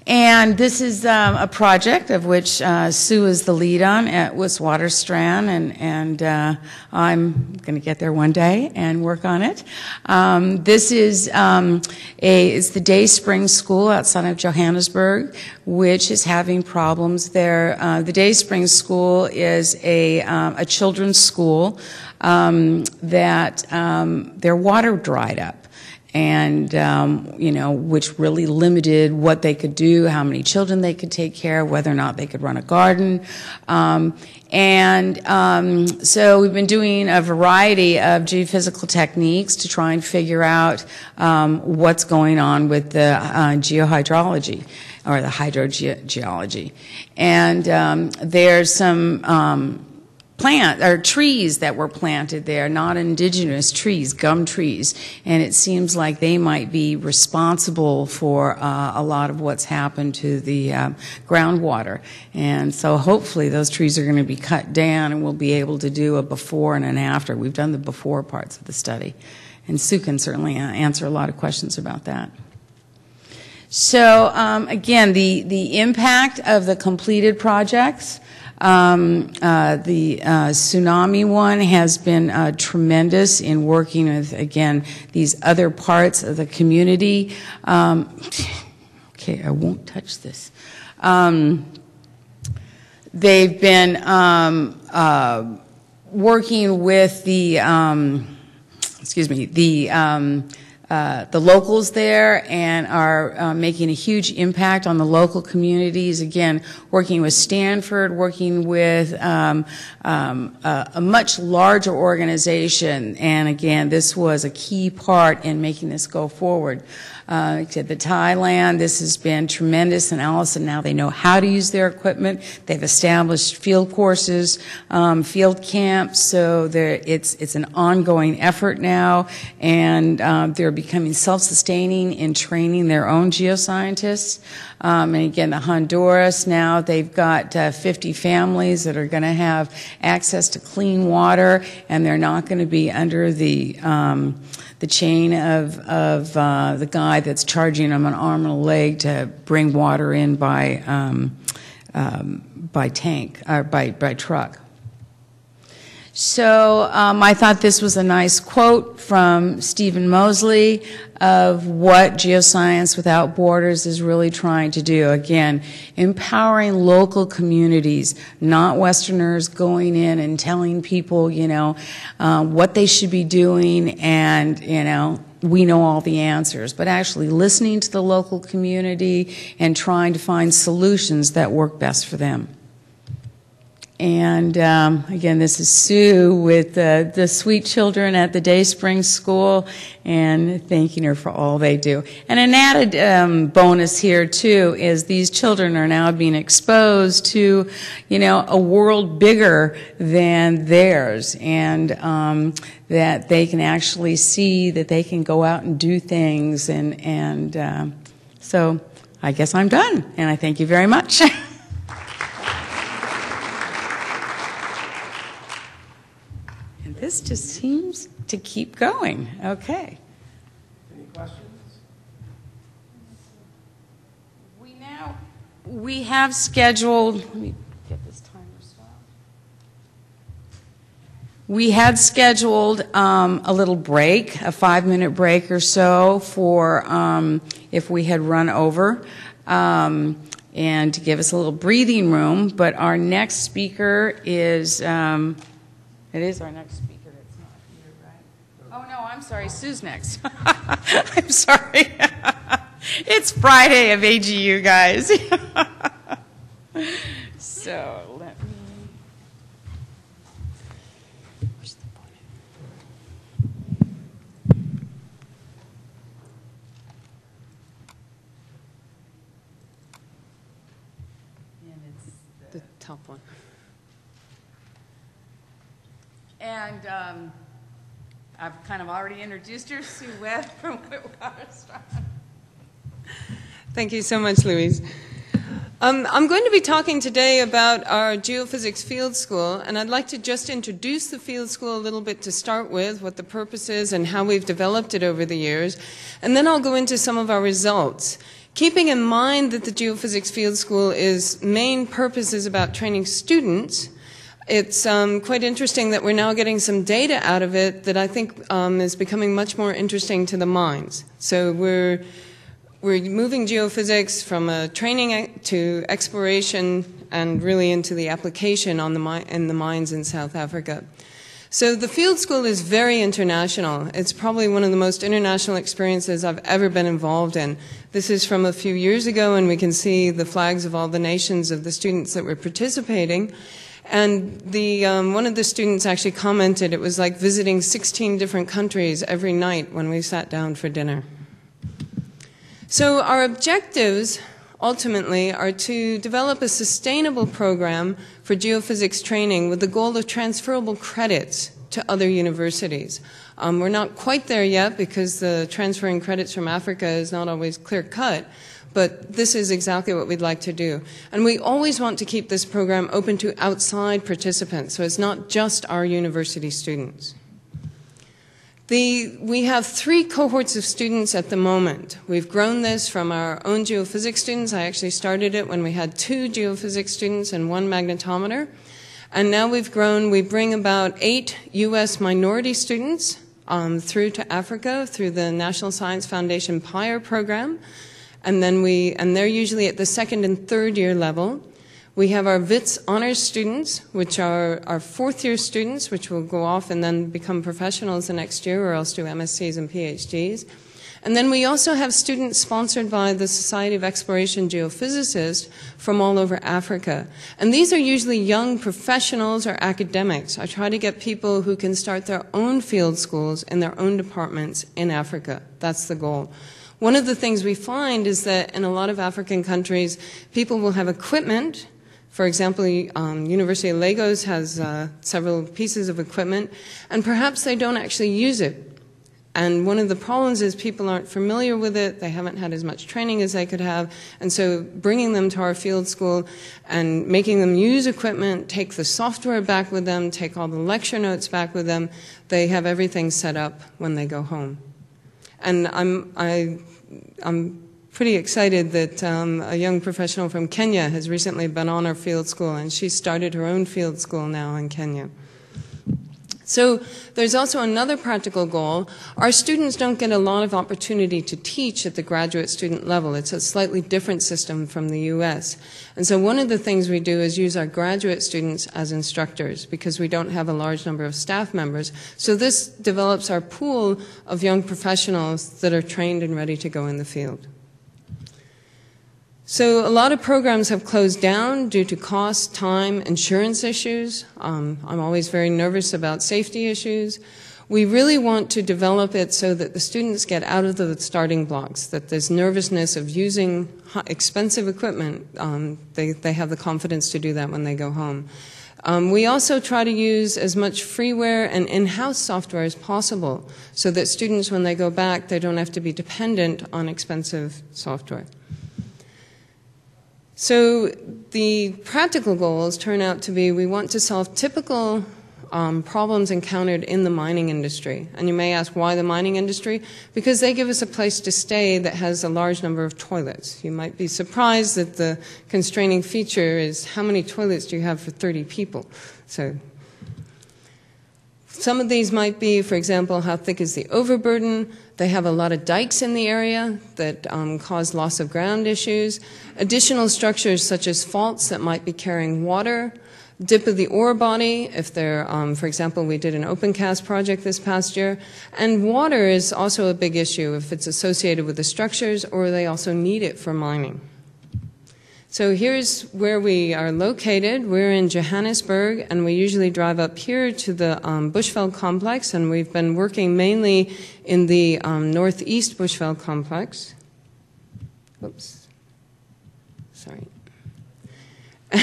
And this is um, a project of which uh, Sue is the lead on at Witwatersrand, and, and uh, I'm going to get there one day and work on it. Um, this is um, a is the Day Spring School outside of Johannesburg, which is having problems there. Uh, the Day Spring School is a um, a children's school um, that um, their water dried up and um, you know, which really limited what they could do, how many children they could take care of, whether or not they could run a garden. Um, and um, so we've been doing a variety of geophysical techniques to try and figure out um, what's going on with the uh, geohydrology or the hydrogeology. And um, there's some um, plant or trees that were planted there, not indigenous trees, gum trees, and it seems like they might be responsible for uh, a lot of what's happened to the uh, groundwater. And so hopefully those trees are going to be cut down and we'll be able to do a before and an after. We've done the before parts of the study. and Sue can certainly uh, answer a lot of questions about that. So um, again, the, the impact of the completed projects, um, uh, the uh, tsunami one has been uh, tremendous in working with, again, these other parts of the community. Um, [sighs] okay, I won't touch this. Um, they've been um, uh, working with the, um, excuse me, the um, uh, the locals there and are uh, making a huge impact on the local communities. Again, working with Stanford, working with um, um, a, a, much larger organization. And again, this was a key part in making this go forward. Uh, to the Thailand, this has been tremendous in Allison. Now they know how to use their equipment. They've established field courses, um, field camps, so it's it's an ongoing effort now, and uh, they're becoming self-sustaining in training their own geoscientists. Um, and again, the Honduras now they've got uh, 50 families that are going to have access to clean water, and they're not going to be under the um, the chain of, of uh, the guy that's charging them an arm and a leg to bring water in by, um, um, by tank, or by, by truck. So um, I thought this was a nice quote from Stephen Moysey of what Geoscience Without Borders is really trying to do. Again, empowering local communities, not Westerners going in and telling people, you know, uh, what they should be doing and, you know, we know all the answers, but actually listening to the local community and trying to find solutions that work best for them. And um, again, this is Sue with uh, the sweet children at the Dayspring School and thanking her for all they do. And an added um, bonus here, too, is these children are now being exposed to, you know, a world bigger than theirs and um, that they can actually see that they can go out and do things. And, and uh, so I guess I'm done. And I thank you very much. [laughs] this just seems to keep going. Okay. Any questions? We now we have scheduled. Let me get this timer stopped. We had scheduled um, a little break, a five-minute break or so, for um, if we had run over. Um, and to give us a little breathing room, but our next speaker is, um, it is our next speaker. No, I'm sorry. Sue's next. [laughs] I'm sorry. [laughs] it's Friday of AGU, guys. [laughs] so let me. Where's the And it's the top one. And um, I've kind of already introduced her, Sue Webb [laughs] from Witwatersrand. Thank you so much, Louise. Um, I'm going to be talking today about our geophysics field school, and I'd like to just introduce the field school a little bit to start with, what the purpose is and how we've developed it over the years, and then I'll go into some of our results. Keeping in mind that the geophysics field school is main purpose is about training students, it's um, quite interesting that we're now getting some data out of it that I think um, is becoming much more interesting to the mines. So we're we're moving geophysics from a training to exploration and really into the application on the in the mines in South Africa. So the field school is very international. It's probably one of the most international experiences I've ever been involved in. This is from a few years ago, and we can see the flags of all the nations of the students that were participating. And the, um, one of the students actually commented it was like visiting 16 different countries every night when we sat down for dinner. So our objectives ultimately are to develop a sustainable program for geophysics training with the goal of transferable credits to other universities. Um, we're not quite there yet because the transferring credits from Africa is not always clear cut, but this is exactly what we'd like to do. And we always want to keep this program open to outside participants, so it's not just our university students. The, we have three cohorts of students at the moment. We've grown this from our own geophysics students. I actually started it when we had two geophysics students and one magnetometer. And now we've grown, we bring about eight U.S. minority students um, through to Africa through the National Science Foundation PIRE program. And then we, and they're usually at the second and third year level. We have our WITS honors students, which are our fourth year students, which will go off and then become professionals the next year or else do MSCs and PhDs. And then we also have students sponsored by the Society of Exploration Geophysicists from all over Africa. And these are usually young professionals or academics. I try to get people who can start their own field schools in their own departments in Africa. That's the goal. One of the things we find is that in a lot of African countries, people will have equipment for example, um, University of Lagos has uh, several pieces of equipment, and perhaps they don't actually use it. And one of the problems is people aren't familiar with it, they haven't had as much training as they could have, and so bringing them to our field school and making them use equipment, take the software back with them, take all the lecture notes back with them, they have everything set up when they go home. And I'm, I, I'm pretty excited that um, a young professional from Kenya has recently been on our field school, and she started her own field school now in Kenya. So there's also another practical goal. Our students don't get a lot of opportunity to teach at the graduate student level. It's a slightly different system from the US. And so one of the things we do is use our graduate students as instructors because we don't have a large number of staff members. So this develops our pool of young professionals that are trained and ready to go in the field. So a lot of programs have closed down due to cost, time, insurance issues. Um, I'm always very nervous about safety issues. We really want to develop it so that the students get out of the starting blocks, that this nervousness of using expensive equipment, um, they, they have the confidence to do that when they go home. Um, we also try to use as much freeware and in-house software as possible so that students, when they go back, they don't have to be dependent on expensive software. So the practical goals turn out to be we want to solve typical um, problems encountered in the mining industry. And you may ask why the mining industry? Because they give us a place to stay that has a large number of toilets. You might be surprised that the constraining feature is how many toilets do you have for 30 people? So some of these might be, for example, how thick is the overburden? They have a lot of dikes in the area that um, cause loss of ground issues. Additional structures such as faults that might be carrying water. Dip of the ore body, if they're, um, for example, we did an open cast project this past year. And water is also a big issue if it's associated with the structures or they also need it for mining. So here's where we are located. We're in Johannesburg, and we usually drive up here to the um, Bushveld complex, and we've been working mainly in the um, northeast Bushveld complex. Oops. Sorry. [laughs]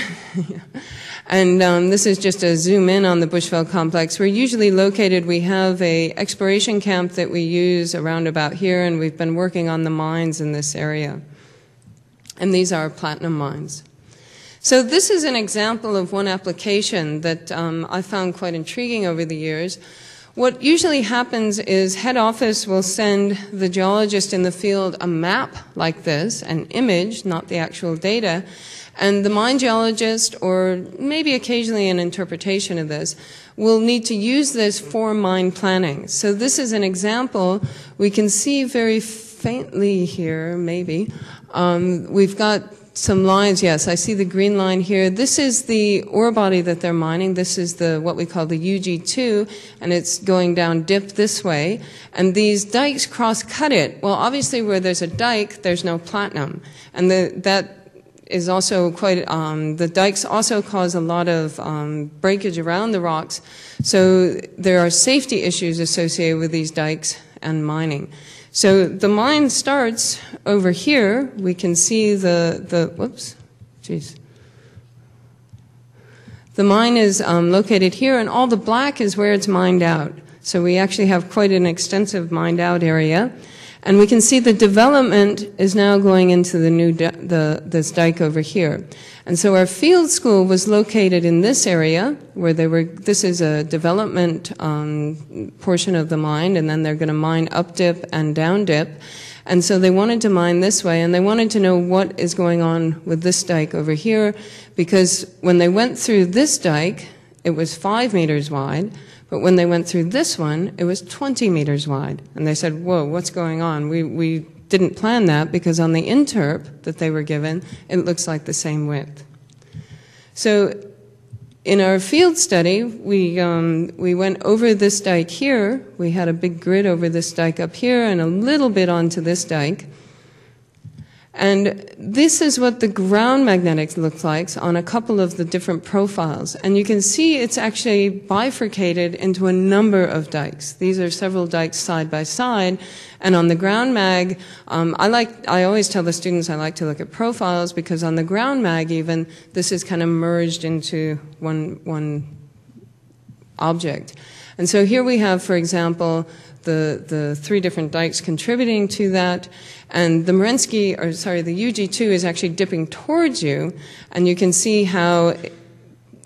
and um, this is just a zoom in on the Bushveld complex. We're usually located, we have a exploration camp that we use around about here, and we've been working on the mines in this area and these are platinum mines. So this is an example of one application that um, I found quite intriguing over the years. What usually happens is head office will send the geologist in the field a map like this, an image, not the actual data, and the mine geologist, or maybe occasionally an interpretation of this, will need to use this for mine planning. So this is an example we can see very faintly here, maybe, um, we've got some lines, yes, I see the green line here. This is the ore body that they're mining. This is the what we call the UG2, and it's going down dip this way. And these dikes cross-cut it. Well, obviously where there's a dike, there's no platinum. And the, that is also quite, um, the dikes also cause a lot of um, breakage around the rocks. So there are safety issues associated with these dikes and mining. So the mine starts over here. We can see the, the whoops, jeez. The mine is um, located here, and all the black is where it's mined out. So we actually have quite an extensive mined out area. And we can see the development is now going into the new the this dike over here. And so our field school was located in this area where they were. This is a development um, portion of the mine, and then they're going to mine up dip and down dip. And so they wanted to mine this way, and they wanted to know what is going on with this dike over here, because when they went through this dike, it was five meters wide, but when they went through this one, it was 20 meters wide. And they said, Whoa, what's going on? We, we didn't plan that because on the interp that they were given, it looks like the same width. So in our field study, we, um, we went over this dike here. We had a big grid over this dike up here and a little bit onto this dike. And this is what the ground magnetic looks like on a couple of the different profiles. And you can see it's actually bifurcated into a number of dikes. These are several dikes side by side. And on the ground mag, um, I like, I always tell the students I like to look at profiles because on the ground mag even, this is kind of merged into one, one object. And so here we have, for example, the, the three different dikes contributing to that. And the Merensky, or sorry, the UG2 is actually dipping towards you. And you can see how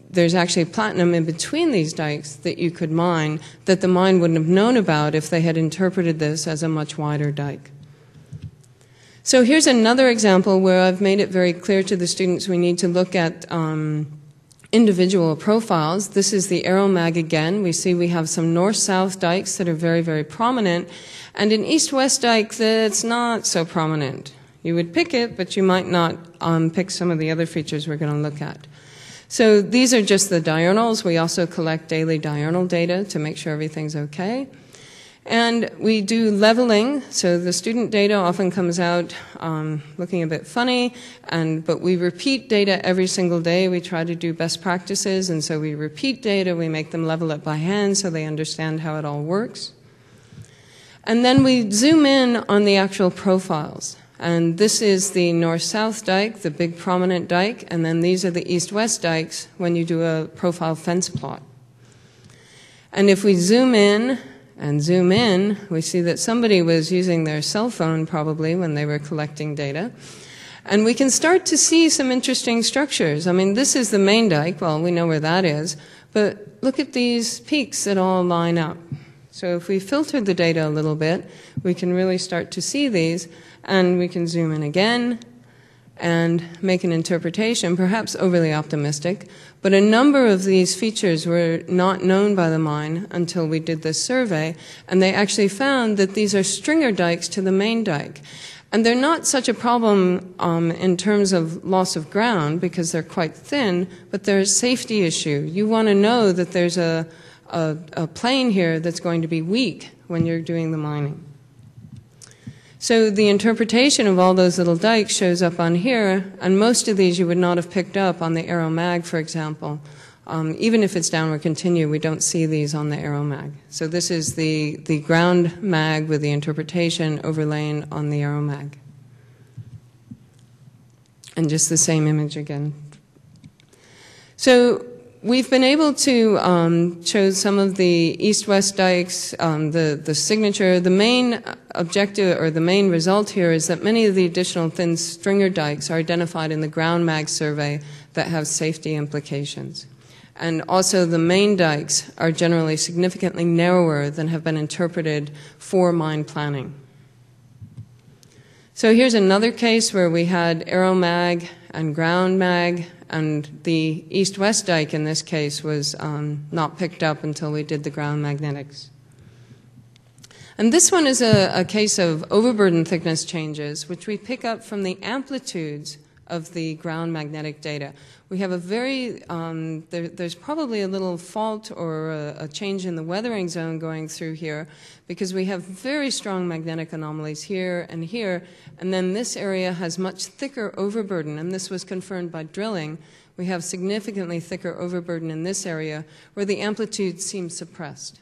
there's actually platinum in between these dikes that you could mine that the mine wouldn't have known about if they had interpreted this as a much wider dike. So here's another example where I've made it very clear to the students we need to look at um, individual profiles. This is the aeromag again. We see we have some north-south dikes that are very, very prominent, and an east-west dike that's not so prominent. You would pick it, but you might not um, pick some of the other features we're going to look at. So these are just the diurnals. We also collect daily diurnal data to make sure everything's okay. And we do leveling, so the student data often comes out um, looking a bit funny, and, but we repeat data every single day. We try to do best practices, and so we repeat data, we make them level it by hand so they understand how it all works. And then we zoom in on the actual profiles. And this is the north-south dike, the big prominent dike, and then these are the east-west dikes when you do a profile fence plot. And if we zoom in and zoom in, we see that somebody was using their cell phone probably when they were collecting data. And we can start to see some interesting structures. I mean, this is the main dike. Well, we know where that is. But look at these peaks that all line up. So if we filter the data a little bit, we can really start to see these. And we can zoom in again and make an interpretation, perhaps overly optimistic, but a number of these features were not known by the mine until we did this survey, and they actually found that these are stringer dikes to the main dike. And they're not such a problem um, in terms of loss of ground because they're quite thin, but they're a safety issue. You want to know that there's a, a, a plane here that's going to be weak when you're doing the mining. So the interpretation of all those little dikes shows up on here, and most of these you would not have picked up on the aeromag, for example. Um, even if it's downward continue, we don't see these on the aeromag. So this is the, the ground mag with the interpretation overlaying on the aeromag. And just the same image again. So we've been able to um, some of the east-west dikes, um, the, the signature. The main objective or the main result here is that many of the additional thin stringer dikes are identified in the ground mag survey that have safety implications. And also the main dikes are generally significantly narrower than have been interpreted for mine planning. So here's another case where we had aeromag and ground mag and the east-west dike in this case was um, not picked up until we did the ground magnetics. And this one is a, a, case of overburden thickness changes, which we pick up from the amplitudes of the ground magnetic data. We have a very, um, there, there's probably a little fault or a, a, change in the weathering zone going through here because we have very strong magnetic anomalies here and here, and then this area has much thicker overburden, and this was confirmed by drilling. We have significantly thicker overburden in this area where the amplitude seems suppressed.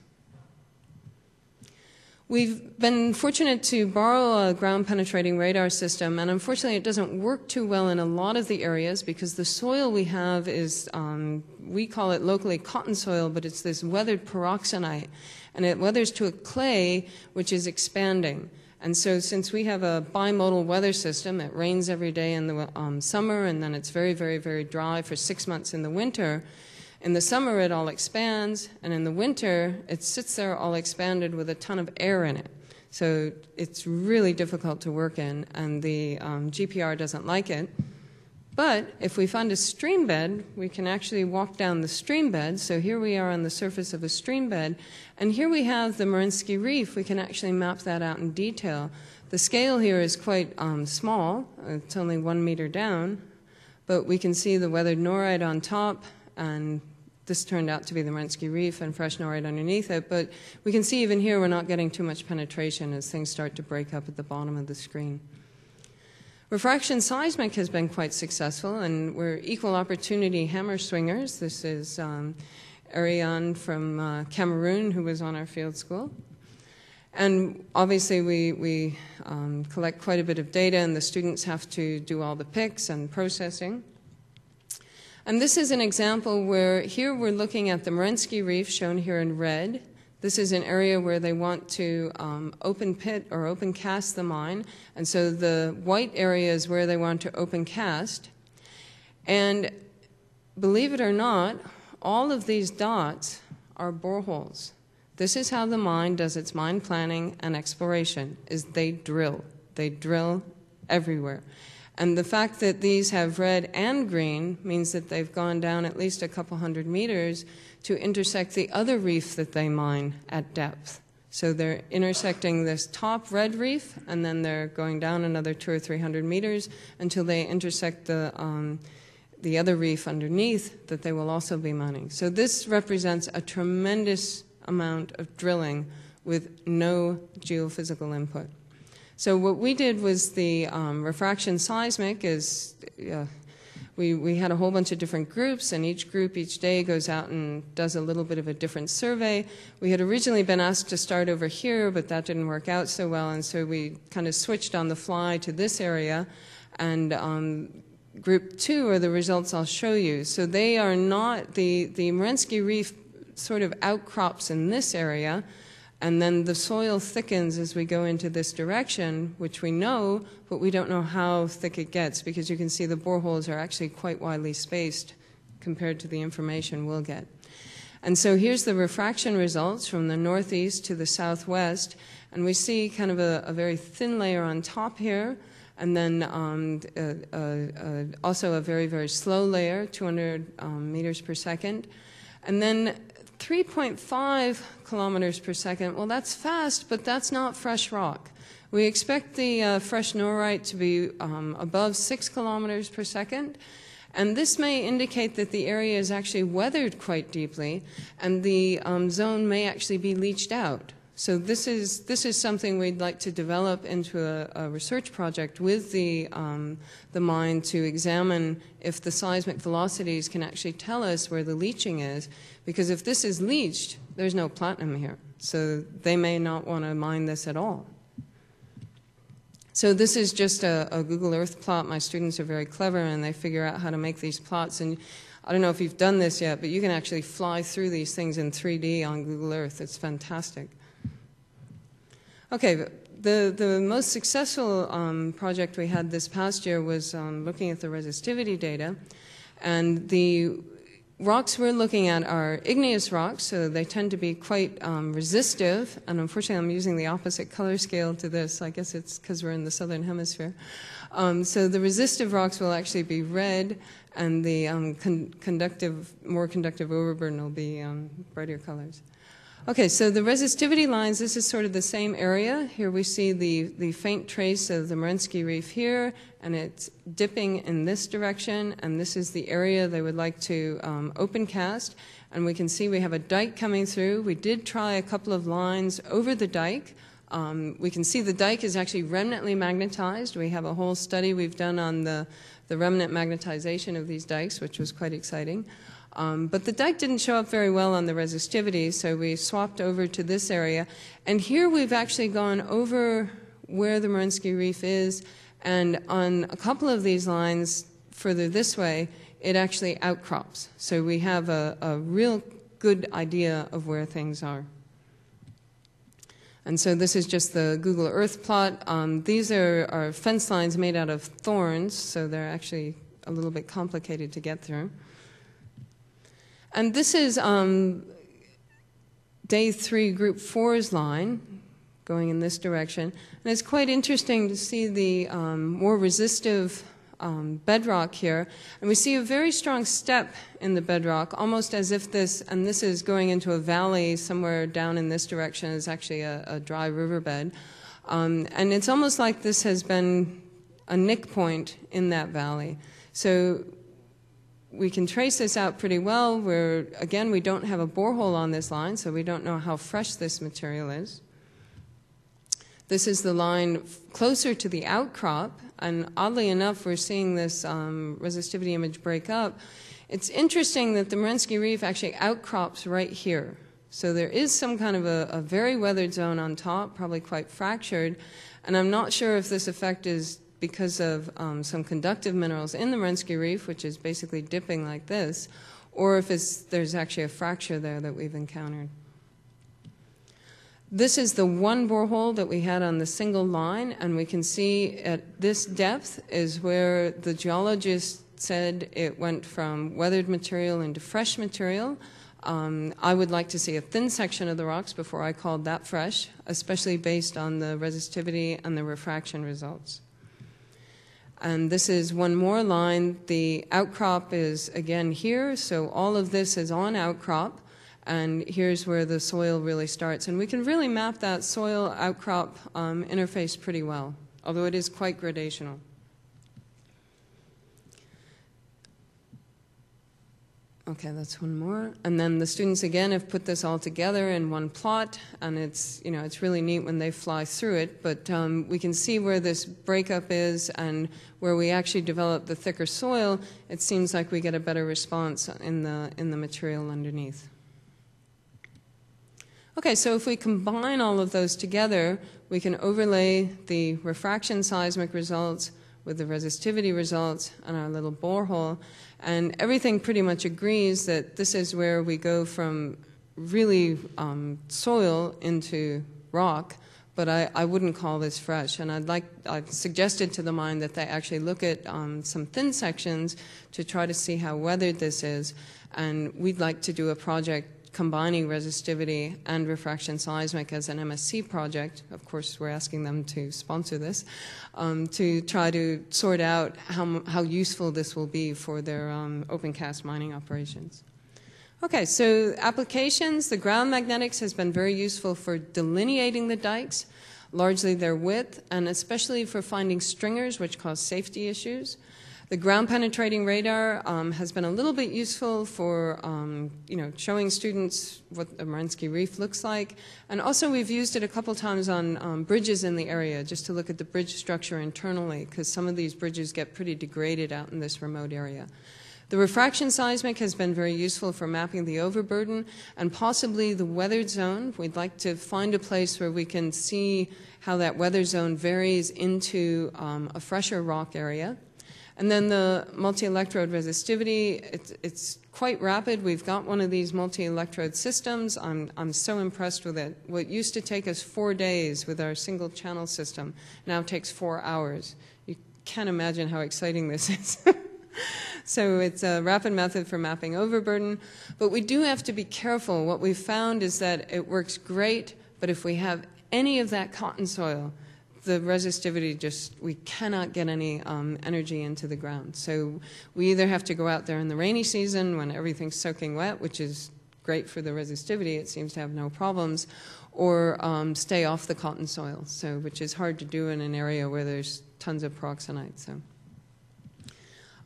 We've been fortunate to borrow a ground penetrating radar system, and unfortunately, it doesn't work too well in a lot of the areas because the soil we have is, um, we call it locally cotton soil, but it's this weathered pyroxenite, and it weathers to a clay which is expanding. And so, since we have a bimodal weather system, it rains every day in the um, summer and then it's very, very, very dry for six months in the winter. In the summer, it all expands, and in the winter, it sits there all expanded with a ton of air in it. So it's really difficult to work in, and the um, GPR doesn't like it. But if we find a stream bed, we can actually walk down the stream bed. So here we are on the surface of a stream bed, and here we have the Merensky Reef. We can actually map that out in detail. The scale here is quite um, small, it's only one meter down, but we can see the weathered norite on top, and this turned out to be the Merensky Reef and fresh norite underneath it. But we can see even here we're not getting too much penetration as things start to break up at the bottom of the screen. Refraction seismic has been quite successful, and we're equal opportunity hammer swingers. This is um, Ariane from uh, Cameroon, who was on our field school. And obviously, we, we um, collect quite a bit of data, and the students have to do all the picks and processing. And this is an example where here we're looking at the Merensky Reef, shown here in red. This is an area where they want to um, open pit or open cast the mine. And so the white area is where they want to open cast. And believe it or not, all of these dots are boreholes. This is how the mine does its mine planning and exploration is they drill. They drill everywhere. And the fact that these have red and green means that they've gone down at least a couple hundred meters to intersect the other reef that they mine at depth. So they're intersecting this top red reef, and then they're going down another two or three hundred meters until they intersect the, um, the other reef underneath that they will also be mining. So this represents a tremendous amount of drilling with no geophysical input. So what we did was the um, refraction seismic is uh, we, we had a whole bunch of different groups, and each group each day goes out and does a little bit of a different survey. We had originally been asked to start over here, but that didn't work out so well, and so we kind of switched on the fly to this area. And um, group two are the results I'll show you. So they are not, the, the Merensky Reef sort of outcrops in this area. And then the soil thickens as we go into this direction, which we know, but we don't know how thick it gets because you can see the boreholes are actually quite widely spaced compared to the information we'll get. And so here's the refraction results from the northeast to the southwest. And we see kind of a, a very thin layer on top here, and then um, uh, uh, uh, also a very, very slow layer, 200 um, meters per second. And then 3.5 kilometers per second, well, that's fast, but that's not fresh rock. We expect the uh, fresh norite to be um, above 6 kilometers per second. And this may indicate that the area is actually weathered quite deeply, and the um, zone may actually be leached out. So this is this is something we'd like to develop into a, a research project with the um, the mine to examine if the seismic velocities can actually tell us where the leaching is. Because if this is leached, there's no platinum here, so they may not want to mine this at all. So this is just a, a Google Earth plot. My students are very clever and they figure out how to make these plots and. I don't know if you've done this yet, but you can actually fly through these things in 3D on Google Earth. It's fantastic. Okay, the, the most successful um, project we had this past year was um, looking at the resistivity data. And the rocks we're looking at are igneous rocks, so they tend to be quite um, resistive. And unfortunately, I'm using the opposite color scale to this. I guess it's because we're in the southern hemisphere. Um, so the resistive rocks will actually be red, and the um, con conductive, more conductive overburden will be um, brighter colors. Okay, so the resistivity lines, this is sort of the same area. Here we see the, the faint trace of the Merensky Reef here, and it's dipping in this direction, and this is the area they would like to um, open cast. And we can see we have a dike coming through. We did try a couple of lines over the dike. Um, we can see the dike is actually remnantly magnetized. We have a whole study we've done on the, the remnant magnetization of these dikes, which was quite exciting. Um, but the dike didn't show up very well on the resistivity, so we swapped over to this area. And here we've actually gone over where the Merensky Reef is, and on a couple of these lines further this way, it actually outcrops. So we have a, a real good idea of where things are. And so this is just the Google Earth plot. Um, these are, are fence lines made out of thorns, so they're actually a little bit complicated to get through. And this is um, day three, group four's line going in this direction. And it's quite interesting to see the um, more resistive um, bedrock here. And we see a very strong step in the bedrock, almost as if this, and this is going into a valley somewhere down in this direction, is actually a, a dry riverbed. Um, and it's almost like this has been a nick point in that valley. So we can trace this out pretty well where, again, we don't have a borehole on this line, so we don't know how fresh this material is. This is the line closer to the outcrop, and oddly enough, we're seeing this um, resistivity image break up. It's interesting that the Merensky Reef actually outcrops right here. So there is some kind of a, a very weathered zone on top, probably quite fractured, and I'm not sure if this effect is because of um, some conductive minerals in the Merensky Reef, which is basically dipping like this, or if there's actually a fracture there that we've encountered. This is the one borehole that we had on the single line, and we can see at this depth is where the geologist said it went from weathered material into fresh material. Um, I would like to see a thin section of the rocks before I called that fresh, especially based on the resistivity and the refraction results. And this is one more line. The outcrop is again here, so all of this is on outcrop, and here's where the soil really starts. And we can really map that soil outcrop um, interface pretty well, although it is quite gradational. Okay, that's one more. And then the students again have put this all together in one plot, and it's you know it's really neat when they fly through it. But um, we can see where this breakup is, and where we actually develop the thicker soil. It seems like we get a better response in the in the material underneath. Okay, so if we combine all of those together, we can overlay the refraction seismic results with the resistivity results on our little borehole. And everything pretty much agrees that this is where we go from really um, soil into rock, but I, I, wouldn't call this fresh. And I'd like, I've suggested to the mind that they actually look at um, some thin sections to try to see how weathered this is. And we'd like to do a project combining resistivity and refraction seismic as an MSc project. Of course, we're asking them to sponsor this um, to try to sort out how, how useful this will be for their um, open cast mining operations. Okay, so applications. The ground magnetics has been very useful for delineating the dikes, largely their width, and especially for finding stringers, which cause safety issues. The ground penetrating radar um, has been a little bit useful for um, you know showing students what the Merensky Reef looks like, and also we've used it a couple times on um, bridges in the area just to look at the bridge structure internally because some of these bridges get pretty degraded out in this remote area. The refraction seismic has been very useful for mapping the overburden and possibly the weathered zone. We'd like to find a place where we can see how that weather zone varies into um, a fresher rock area. And then the multi-electrode resistivity, it's, it's, quite rapid. We've got one of these multi-electrode systems. I'm, I'm so impressed with it. What used to take us four days with our single channel system now takes four hours. You can't imagine how exciting this [laughs] is. so it's a rapid method for mapping overburden. But we do have to be careful. What we've found is that it works great, but if we have any of that cotton soil, the resistivity just, we cannot get any um, energy into the ground. So we either have to go out there in the rainy season when everything's soaking wet, which is great for the resistivity, it seems to have no problems, or um, stay off the cotton soil, so which is hard to do in an area where there's tons of pyroxenite. So.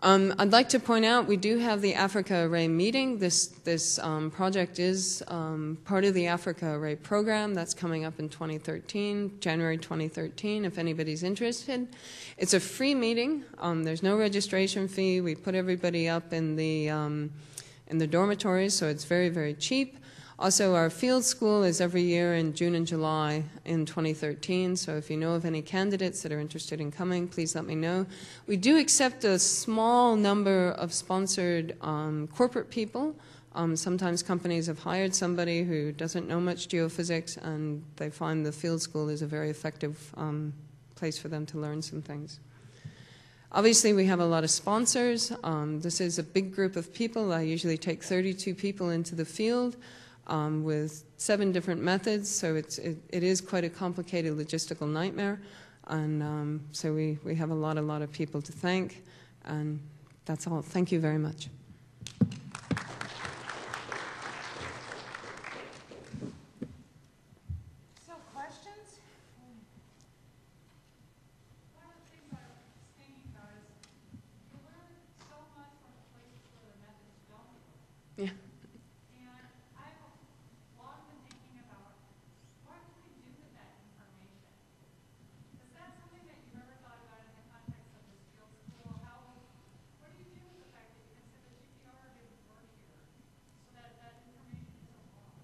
Um, I'd like to point out we do have the Africa Array meeting. This, this um, project is um, part of the Africa Array program that's coming up in 2013, January 2013, if anybody's interested. It's a free meeting. Um, there's no registration fee. We put everybody up in the, um, in the dormitories, so it's very, very cheap. Also, our field school is every year in June and July in 2013, so if you know of any candidates that are interested in coming, please let me know. We do accept a small number of sponsored um, corporate people. Um, sometimes companies have hired somebody who doesn't know much geophysics, and they find the field school is a very effective um, place for them to learn some things. Obviously, we have a lot of sponsors. Um, this is a big group of people. I usually take 32 people into the field um, with seven different methods, so it's, it, it is quite a complicated logistical nightmare. And um, so we, we have a lot, a lot of people to thank. And that's all. Thank you very much. So questions? One of the things I was thinking about is, you learn so much from places where the methods don't work. Yeah. And I've long been thinking about, what can we do with that information? Is that something that you've ever thought about in the context of this field school? How, what do you do with the fact that you can say that GPR didn't work here, so that that information isn't lost?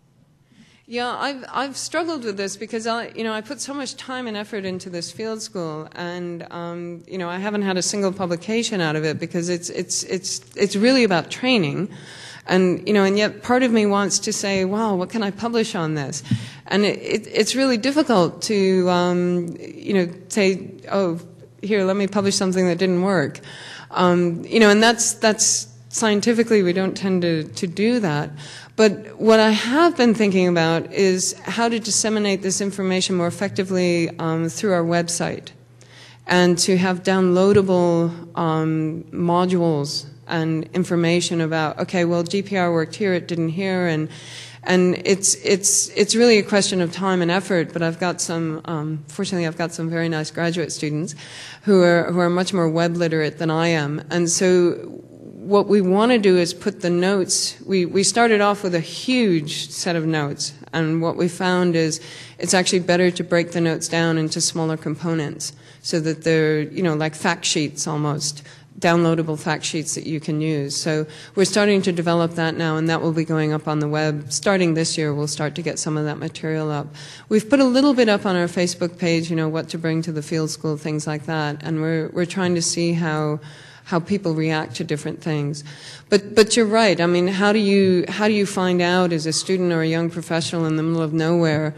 Yeah, I've I've struggled with this because I you know I put so much time and effort into this field school, and um, you know I haven't had a single publication out of it because it's it's it's it's really about training, and you know and yet part of me wants to say, wow, what can I publish on this, and it, it, it's really difficult to um, you know say, oh, here let me publish something that didn't work, um, you know, and that's that's scientifically we don't tend to, to do that. But what I have been thinking about is how to disseminate this information more effectively um, through our website and to have downloadable um, modules and information about okay well GPR worked here it didn't here and and it's it's it's really a question of time and effort but I've got some um, fortunately I've got some very nice graduate students who are who are much more web literate than I am. And so what we want to do is put the notes. We, we started off with a huge set of notes, and what we found is it's actually better to break the notes down into smaller components so that they're, you know, like fact sheets almost, downloadable fact sheets that you can use. So we're starting to develop that now, and that will be going up on the web. Starting this year, we'll start to get some of that material up. We've put a little bit up on our Facebook page, you know, what to bring to the field school, things like that, and we're, we're trying to see how how people react to different things. But but you're right. I mean, how do you how do you find out as a student or a young professional in the middle of nowhere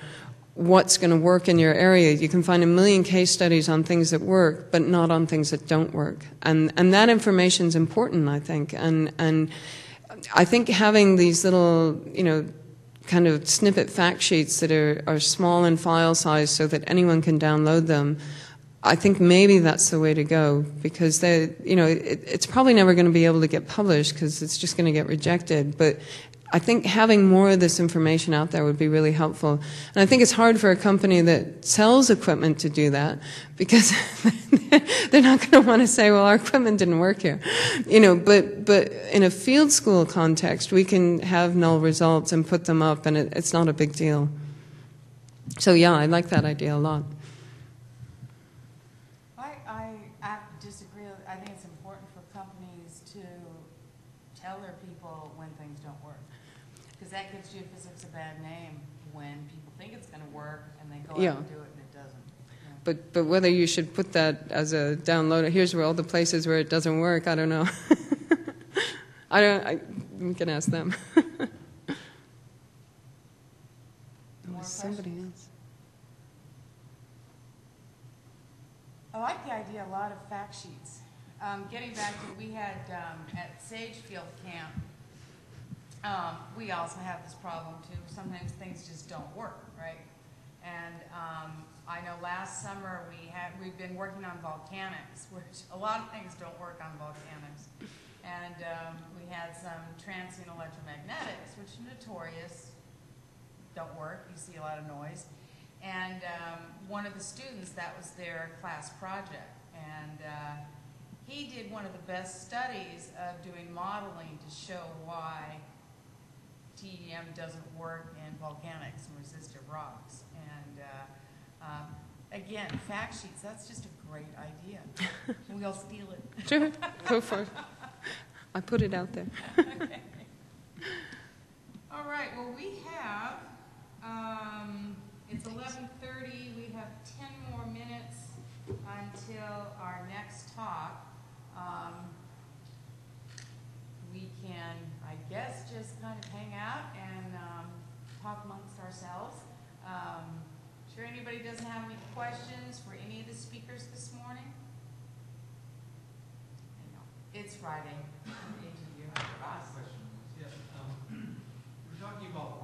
what's going to work in your area? You can find a million case studies on things that work, but not on things that don't work. And and that information is important, I think. And and I think having these little, you know, kind of snippet fact sheets that are, are small in file size so that anyone can download them I think maybe that's the way to go because they, you know, it, it's probably never going to be able to get published because it's just going to get rejected. But I think having more of this information out there would be really helpful. And I think it's hard for a company that sells equipment to do that because [laughs] they're not going to want to say, "Well, our equipment didn't work here," you know. But but in a field school context, we can have null results and put them up, and it, it's not a big deal. So yeah, I like that idea a lot. I, I, I disagree. I think it's important for companies to tell their people when things don't work. Because that gives geophysics a bad name when people think it's going to work and Yeah. out and do it and it doesn't. Yeah. But but whether you should put that as a download, here's where all the places where it doesn't work. I don't know. [laughs] I don't. I, we can ask them. [laughs] More Somebody else. I like the idea, a lot of fact sheets. Um, getting back to, we had, um, at Sage Field Camp, um, we also have this problem too. Sometimes things just don't work, right? And, um, I know last summer we had, we've been working on volcanics, which a lot of things don't work on volcanics. And, um, we had some transient electromagnetics, which are notorious, don't work, you see a lot of noise. And um, one of the students, that was their class project. And uh, he did one of the best studies of doing modeling to show why TEM doesn't work in volcanics and resistive rocks. Um, again, fact sheets, that's just a great idea. [laughs] We'll steal it. Sure, go for it. [laughs] I put it out there. Okay. All right, well, we have, um, it's eleven thirty, we have ten more minutes until our next talk. Um, we can, I guess, just kind of hang out and, um, talk amongst ourselves. Um, Sure anybody doesn't have any questions for any of the speakers this morning? I know, It's Friday. AGU, Ross. Question, yes, um, we're talking about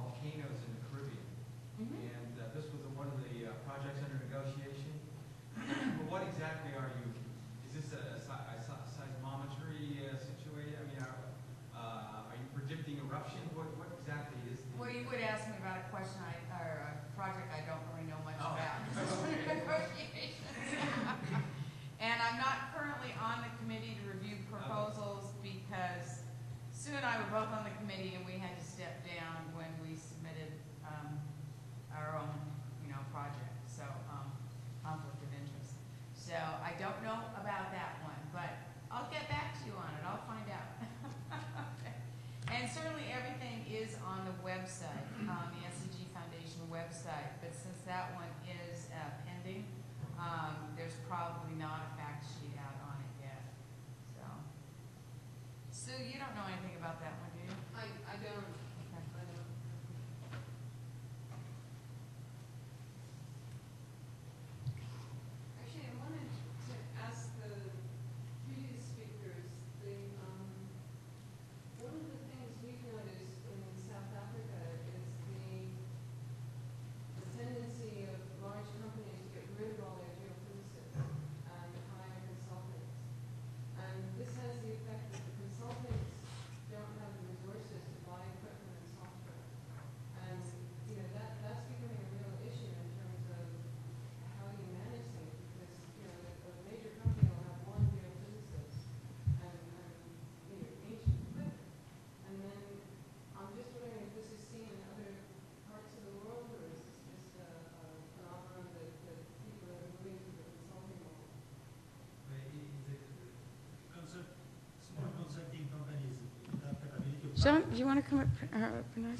John, you want to come up, uh, Bernard?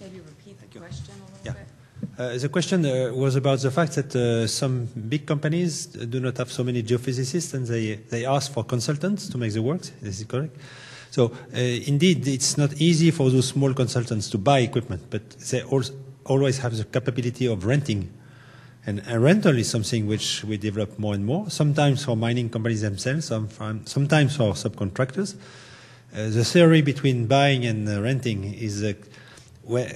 Maybe repeat the question a Yeah. little bit? Uh, the question uh, was about the fact that uh, some big companies do not have so many geophysicists and they, they ask for consultants to make the work. Is it correct? So, uh, indeed, it's not easy for those small consultants to buy equipment, but they also always have the capability of renting. And a rental is something which we develop more and more, sometimes for mining companies themselves, sometimes for subcontractors. Uh, the theory between buying and uh, renting is uh, we,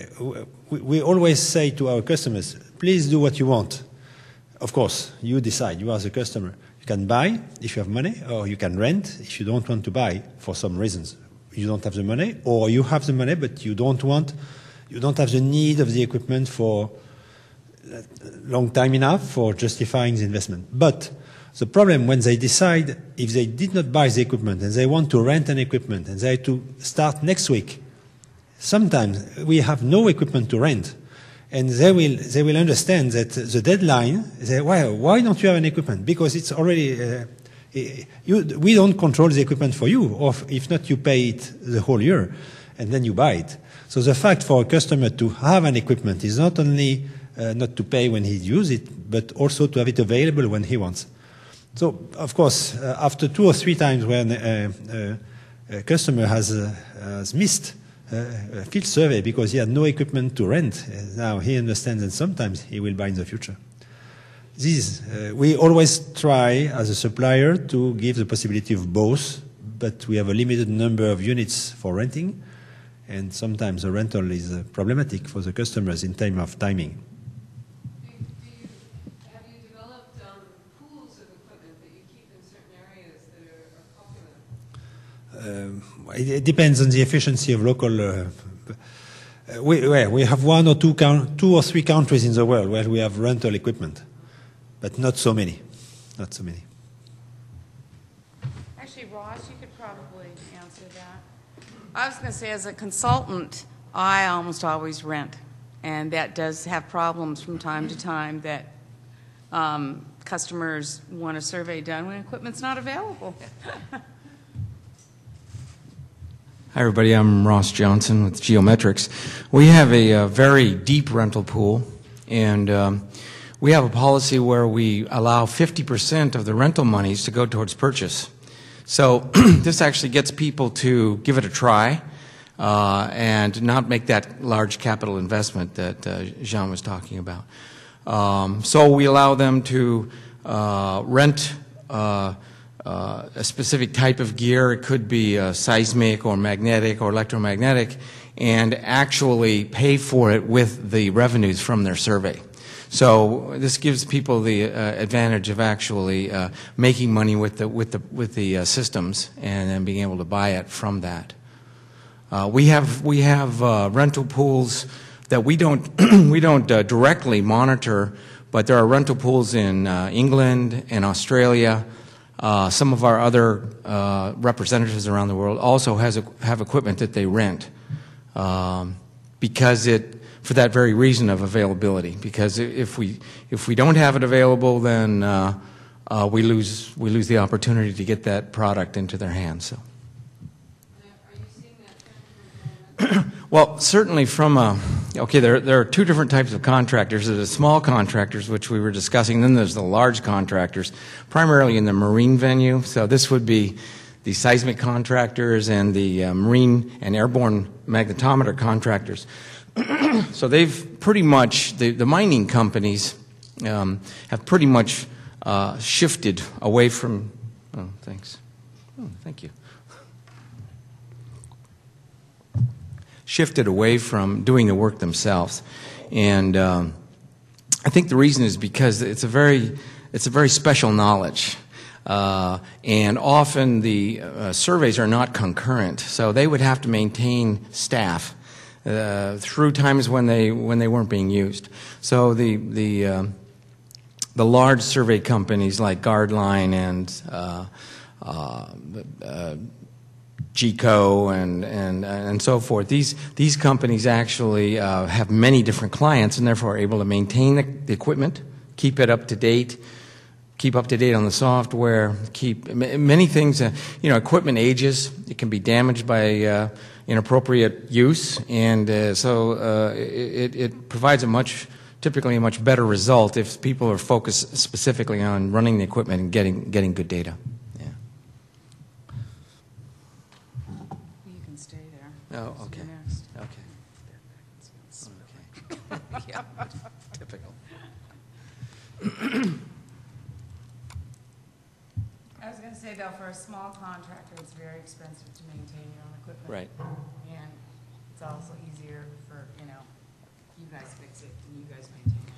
we always say to our customers, please do what you want. Of course, you decide, you are the customer. You can buy if you have money, or you can rent if you don't want to buy for some reasons. You don't have the money, or you have the money, but you don't want, you don't have the need of the equipment for long time enough for justifying the investment. But the problem when they decide if they did not buy the equipment and they want to rent an equipment and they have to start next week, sometimes we have no equipment to rent. And they will, they will understand that the deadline, they, why, why don't you have an equipment? Because it's already, uh, you, we don't control the equipment for you, or if not, you pay it the whole year, and then you buy it. So the fact for a customer to have an equipment is not only uh, not to pay when he uses it, but also to have it available when he wants. So, of course, uh, after two or three times when uh, uh, a customer has, uh, has missed a field survey because he had no equipment to rent, now he understands that sometimes he will buy in the future. This, we always try as a supplier to give the possibility of both, but we have a limited number of units for renting, and sometimes the rental is uh, problematic for the customers in terms of timing. Do do you, have you developed um, pools of equipment that you keep in certain areas that are are popular? Um, it, it depends on the efficiency of local. Uh, we, well, we have one or two, two or three countries in the world where we have rental equipment, but not so many. Not so many. Actually, Ross, you could probably answer that. I was going to say, as a consultant, I almost always rent, and that does have problems from time to time that um, customers want a survey done when equipment's not available. [laughs] Hi, everybody. I'm Ross Johnson with Geometrics. We have a, uh very deep rental pool, and um, we have a policy where we allow 50% of the rental monies to go towards purchase. So [clears throat] this actually gets people to give it a try uh, and not make that large capital investment that uh, Jean was talking about. Um, so we allow them to uh, rent uh, a specific type of gear. It could be uh, seismic or magnetic or electromagnetic, and actually pay for it with the revenues from their survey. So this gives people the uh, advantage of actually uh, making money with the with the with the uh, systems and then being able to buy it from that. Uh, we have we have rental pools that we don't [clears throat] we don't directly monitor, but there are rental pools in England and Australia. Uh, some of our other uh, representatives around the world also has have equipment that they rent um, because it for that very reason of availability. Because if we if we don't have it available, then uh, uh, we lose we lose the opportunity to get that product into their hands. So. [clears throat] Well, certainly from a, okay, there, there are two different types of contractors. There's the small contractors, which we were discussing, then there's the large contractors, primarily in the marine venue. So this would be the seismic contractors and the uh, marine and airborne magnetometer contractors. [clears throat] so they've pretty much, the, the mining companies um, have pretty much uh, shifted away from, oh, thanks. Oh, thank you. Shifted away from doing the work themselves. And um, I think the reason is because it's a very, it's a very special knowledge. Uh, and often the uh, surveys are not concurrent, so they would have to maintain staff uh, through times when they when they weren't being used. So the the uh, the large survey companies like Gardline and uh, uh, uh, GECO and, and, and so forth. These, these companies actually uh, have many different clients and therefore are able to maintain the, the equipment, keep it up to date, keep up to date on the software, keep many things. Uh, you know, equipment ages, it can be damaged by uh, inappropriate use, and uh, so uh, it, it provides a much, typically a much better result if people are focused specifically on running the equipment and getting, getting good data. Yeah. You can stay there. Oh, You're okay. next. Okay. Okay. yeah, typical. I was going to say, though, for a small contractor, it's very expensive to maintain your own equipment. Right. And it's also easier for, you know, you guys fix it and you guys maintain it.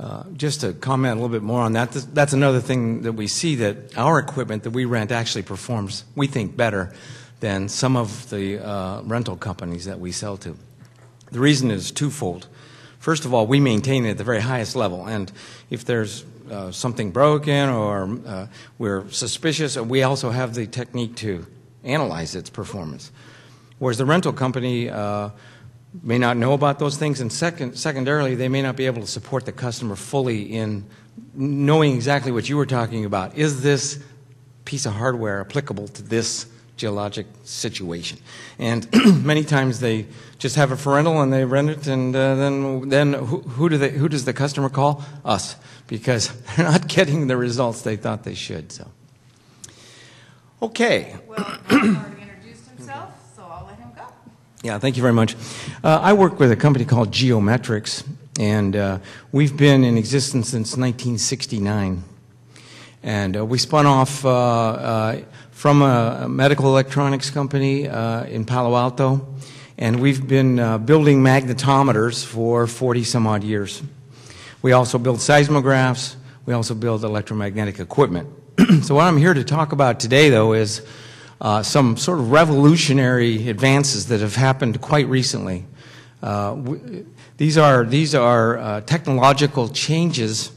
Uh, Just to comment a little bit more on that, th- that's another thing that we see that our equipment that we rent actually performs, we think, better than some of the uh, rental companies that we sell to. The reason is twofold. First of all, we maintain it at the very highest level, and if there's uh, something broken or uh, we're suspicious, uh, we also have the technique to analyze its performance. Whereas the rental company uh, may not know about those things, and second, secondarily, they may not be able to support the customer fully in knowing exactly what you were talking about. Is this piece of hardware applicable to this geologic situation? And [clears throat] many times they just have a for rental and they rent it, and uh, then then who, who do they who does the customer call? Us, because [laughs] they're not getting the results they thought they should. So, okay. Well, Mark already introduced himself, so I'll let him go. Yeah, thank you very much. Uh, I work with a company called Geometrics, and uh, we've been in existence since 1969. And uh, we spun off uh, uh, from a, medical electronics company uh, in Palo Alto, and we've been uh, building magnetometers for 40 some odd years. We also build seismographs. We also build electromagnetic equipment. [clears throat] so what I'm here to talk about today, though, is uh, some sort of revolutionary advances that have happened quite recently. Uh, these are these are uh, technological changes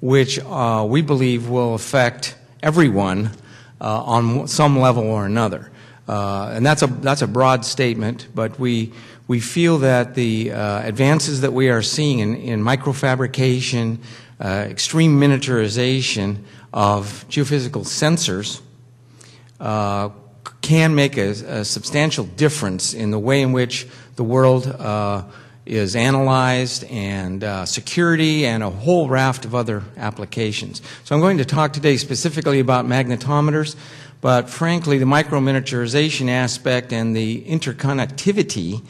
which uh, we believe will affect everyone on some level or another. Uh, and that's a, that's a broad statement, but we, we feel that the uh, advances that we are seeing in, in microfabrication, uh, extreme miniaturization of geophysical sensors uh, can make a, a substantial difference in the way in which the world uh, is analyzed, and uh, security, and a whole raft of other applications. So I'm going to talk today specifically about magnetometers, but frankly, the microminiaturization aspect and the interconnectivity,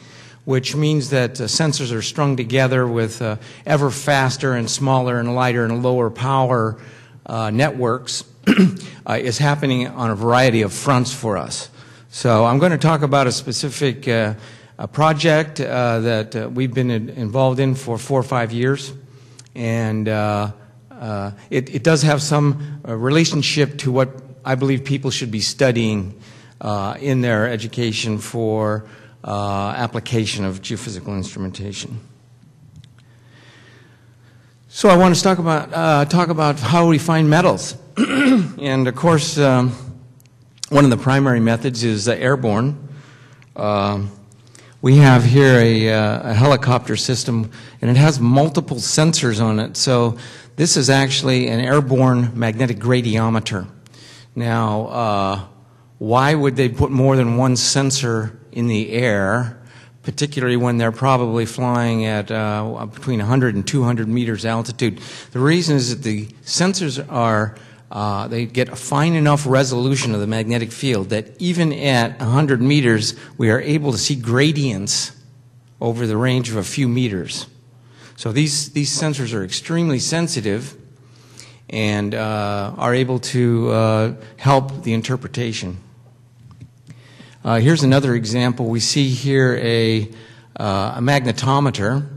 which means that uh, sensors are strung together with uh, ever faster and smaller and lighter and lower power uh, networks, [clears throat] uh, is happening on a variety of fronts for us. So I'm going to talk about a specific uh, a project uh, that uh, we've been in- involved in for four or five years, and uh, uh, it, it does have some uh, relationship to what I believe people should be studying uh, in their education for application of geophysical instrumentation. So I want to talk about talk about how we find metals, [clears throat] and of course, um, one of the primary methods is airborne. Um, we have here a, uh, a helicopter system, and it has multiple sensors on it. So this is actually an airborne magnetic gradiometer. Now, uh, why would they put more than one sensor in the air, particularly when they're probably flying at uh, between 100 and 200 meters altitude? The reason is that the sensors are uh, they get a fine enough resolution of the magnetic field that even at 100 meters, we are able to see gradients over the range of a few meters. So these, these sensors are extremely sensitive and uh, are able to uh, help the interpretation. Uh, here's another example. We see here a, uh, a magnetometer,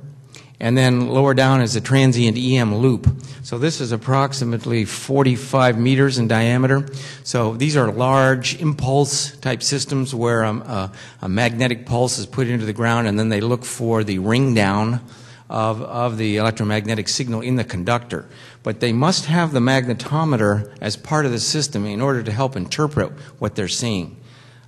and then lower down is a transient EM loop. So this is approximately 45 meters in diameter. So these are large impulse type systems where um, a, a magnetic pulse is put into the ground, and then they look for the ring down of, of the electromagnetic signal in the conductor. But they must have the magnetometer as part of the system in order to help interpret what they're seeing.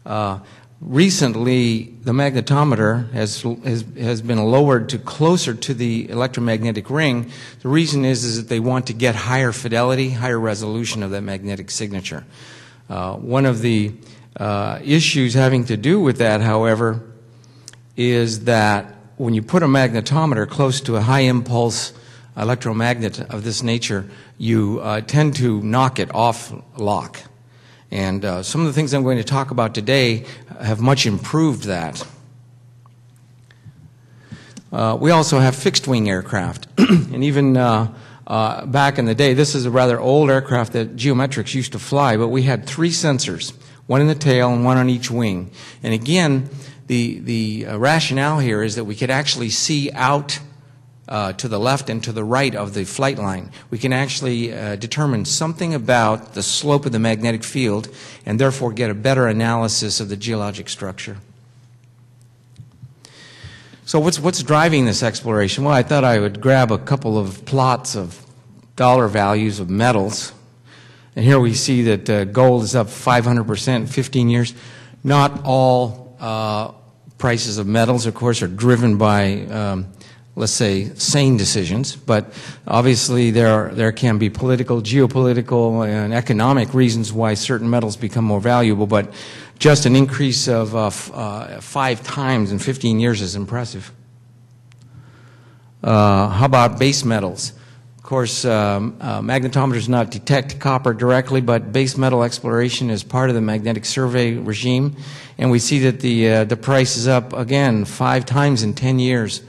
Uh, recently, the magnetometer has, has, has been lowered to closer to the electromagnetic ring. The reason is, is that they want to get higher fidelity, higher resolution of that magnetic signature. Uh, one of the uh, issues having to do with that, however, is that when you put a magnetometer close to a high impulse electromagnet of this nature, you uh, tend to knock it off lock. And uh, some of the things I'm going to talk about today have much improved that. Uh, we also have fixed wing aircraft. [clears throat] and even uh, uh, back in the day, this is a rather old aircraft that geometrics used to fly, but we had three sensors one in the tail and one on each wing. And again, the, the uh, rationale here is that we could actually see out uh, to the left and to the right of the flight line. We can actually uh, determine something about the slope of the magnetic field and therefore get a better analysis of the geologic structure. So what's, what's driving this exploration? Well, I thought I would grab a couple of plots of dollar values of metals. And here we see that uh, gold is up 500% in 15 years. Not all uh, prices of metals, of course, are driven by um, let's say, sane decisions, but obviously there, there can be political, geopolitical, and economic reasons why certain metals become more valuable, but just an increase of uh, uh, five times in 15 years is impressive. Uh, how about base metals? Of course, um, uh, magnetometers not detect copper directly, but base metal exploration is part of the magnetic survey regime, and we see that the uh, the price is up again five times in 10 years.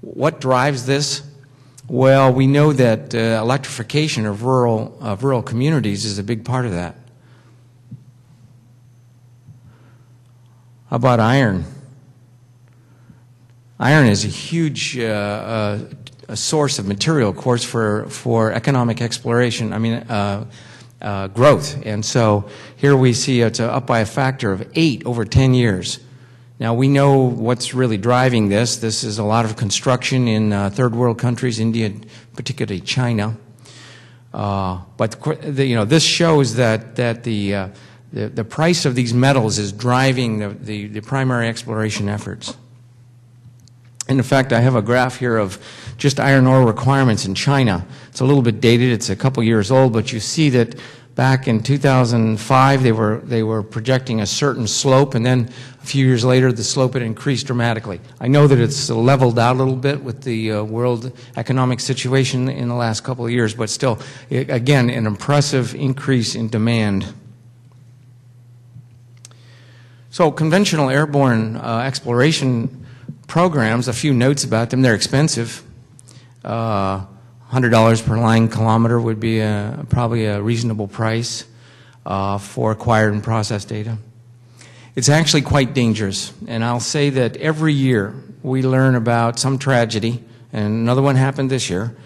What drives this? Well, we know that uh, electrification of rural, of rural communities is a big part of that. How about iron? Iron is a huge uh, uh, a source of material, of course, for, for economic exploration, I mean, uh, uh, growth. And so here we see it's up by a factor of eight over 10 years. Now, we know what's really driving this. This is a lot of construction in uh, third world countries, India, particularly China. Uh, but the, you know, this shows that, that the, uh, the, the, price of these metals is driving the, the, the primary exploration efforts. And in fact, I have a graph here of just iron ore requirements in China. It's a little bit dated, it's a couple years old, but you see that Back in 2005, they were, they were projecting a certain slope, and then a few years later, the slope had increased dramatically. I know that it's leveled out a little bit with the uh, world economic situation in the last couple of years, but still, i again, an impressive increase in demand. So, conventional airborne uh, exploration programs, a few notes about them. They're expensive. Uh, $100 per line kilometer would be a, probably a reasonable price uh, for acquired and processed data. It's actually quite dangerous, and I'll say that every year we learn about some tragedy, and another one happened this year,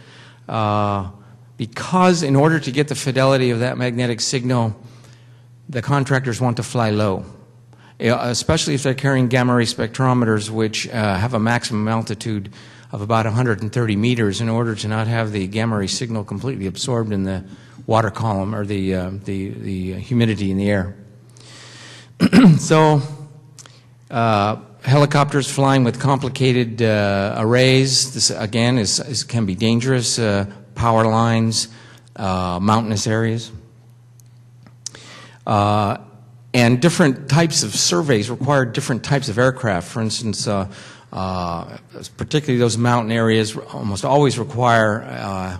uh, because in order to get the fidelity of that magnetic signal, the contractors want to fly low, especially if they're carrying gamma ray spectrometers, which uh, have a maximum altitude of about 130 meters in order to not have the gamma ray signal completely absorbed in the water column or the, uh, the, the humidity in the air. [clears throat] so, uh, helicopters flying with complicated uh, arrays, this again is, is can be dangerous, uh, power lines, uh, mountainous areas. Uh, and different types of surveys require different types of aircraft. For instance, uh, particularly those mountain areas, almost always require uh,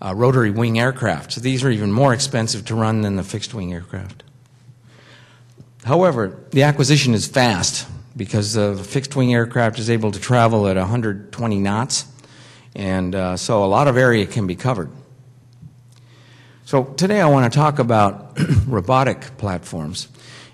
uh, rotary wing aircraft. So these are even more expensive to run than the fixed wing aircraft. However, the acquisition is fast because the fixed wing aircraft is able to travel at 120 knots, and uh, so a lot of area can be covered. So today I want to talk about [clears throat] robotic platforms.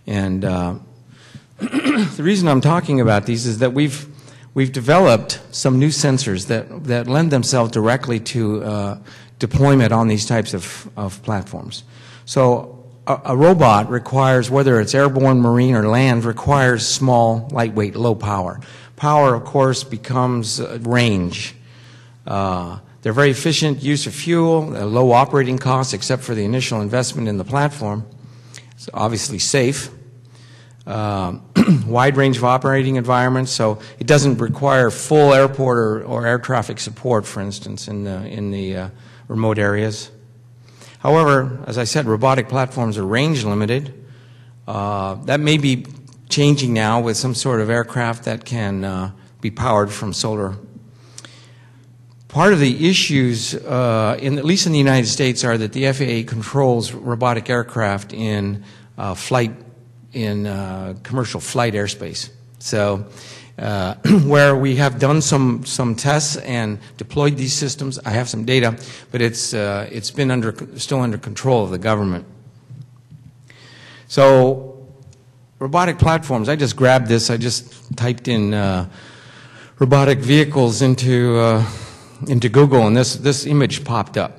And uh, [clears throat] the reason I'm talking about these is that we've we've developed some new sensors that, that lend themselves directly to uh, deployment on these types of, of platforms. So a, a, robot requires, whether it's airborne, marine, or land, requires small, lightweight, low power. Power, of course, becomes uh, range. Uh, they're very efficient use of fuel, low operating costs except for the initial investment in the platform. It's obviously safe uh, [clears throat] wide range of operating environments, so it doesn't require full airport or, or air traffic support, for instance, in the, in the uh, remote areas. However, as I said, robotic platforms are range limited. Uh, that may be changing now with some sort of aircraft that can uh, be powered from solar. Part of the issues, uh, in, at least in the United States, are that the FAA controls robotic aircraft in uh, flight in uh, commercial flight airspace. So, uh, [clears throat] where we have done some, some tests and deployed these systems, I have some data, but it's, uh, it's been under, still under control of the government. So, robotic platforms, I just grabbed this, I just typed in uh, robotic vehicles into, uh, into Google, and this, this image popped up.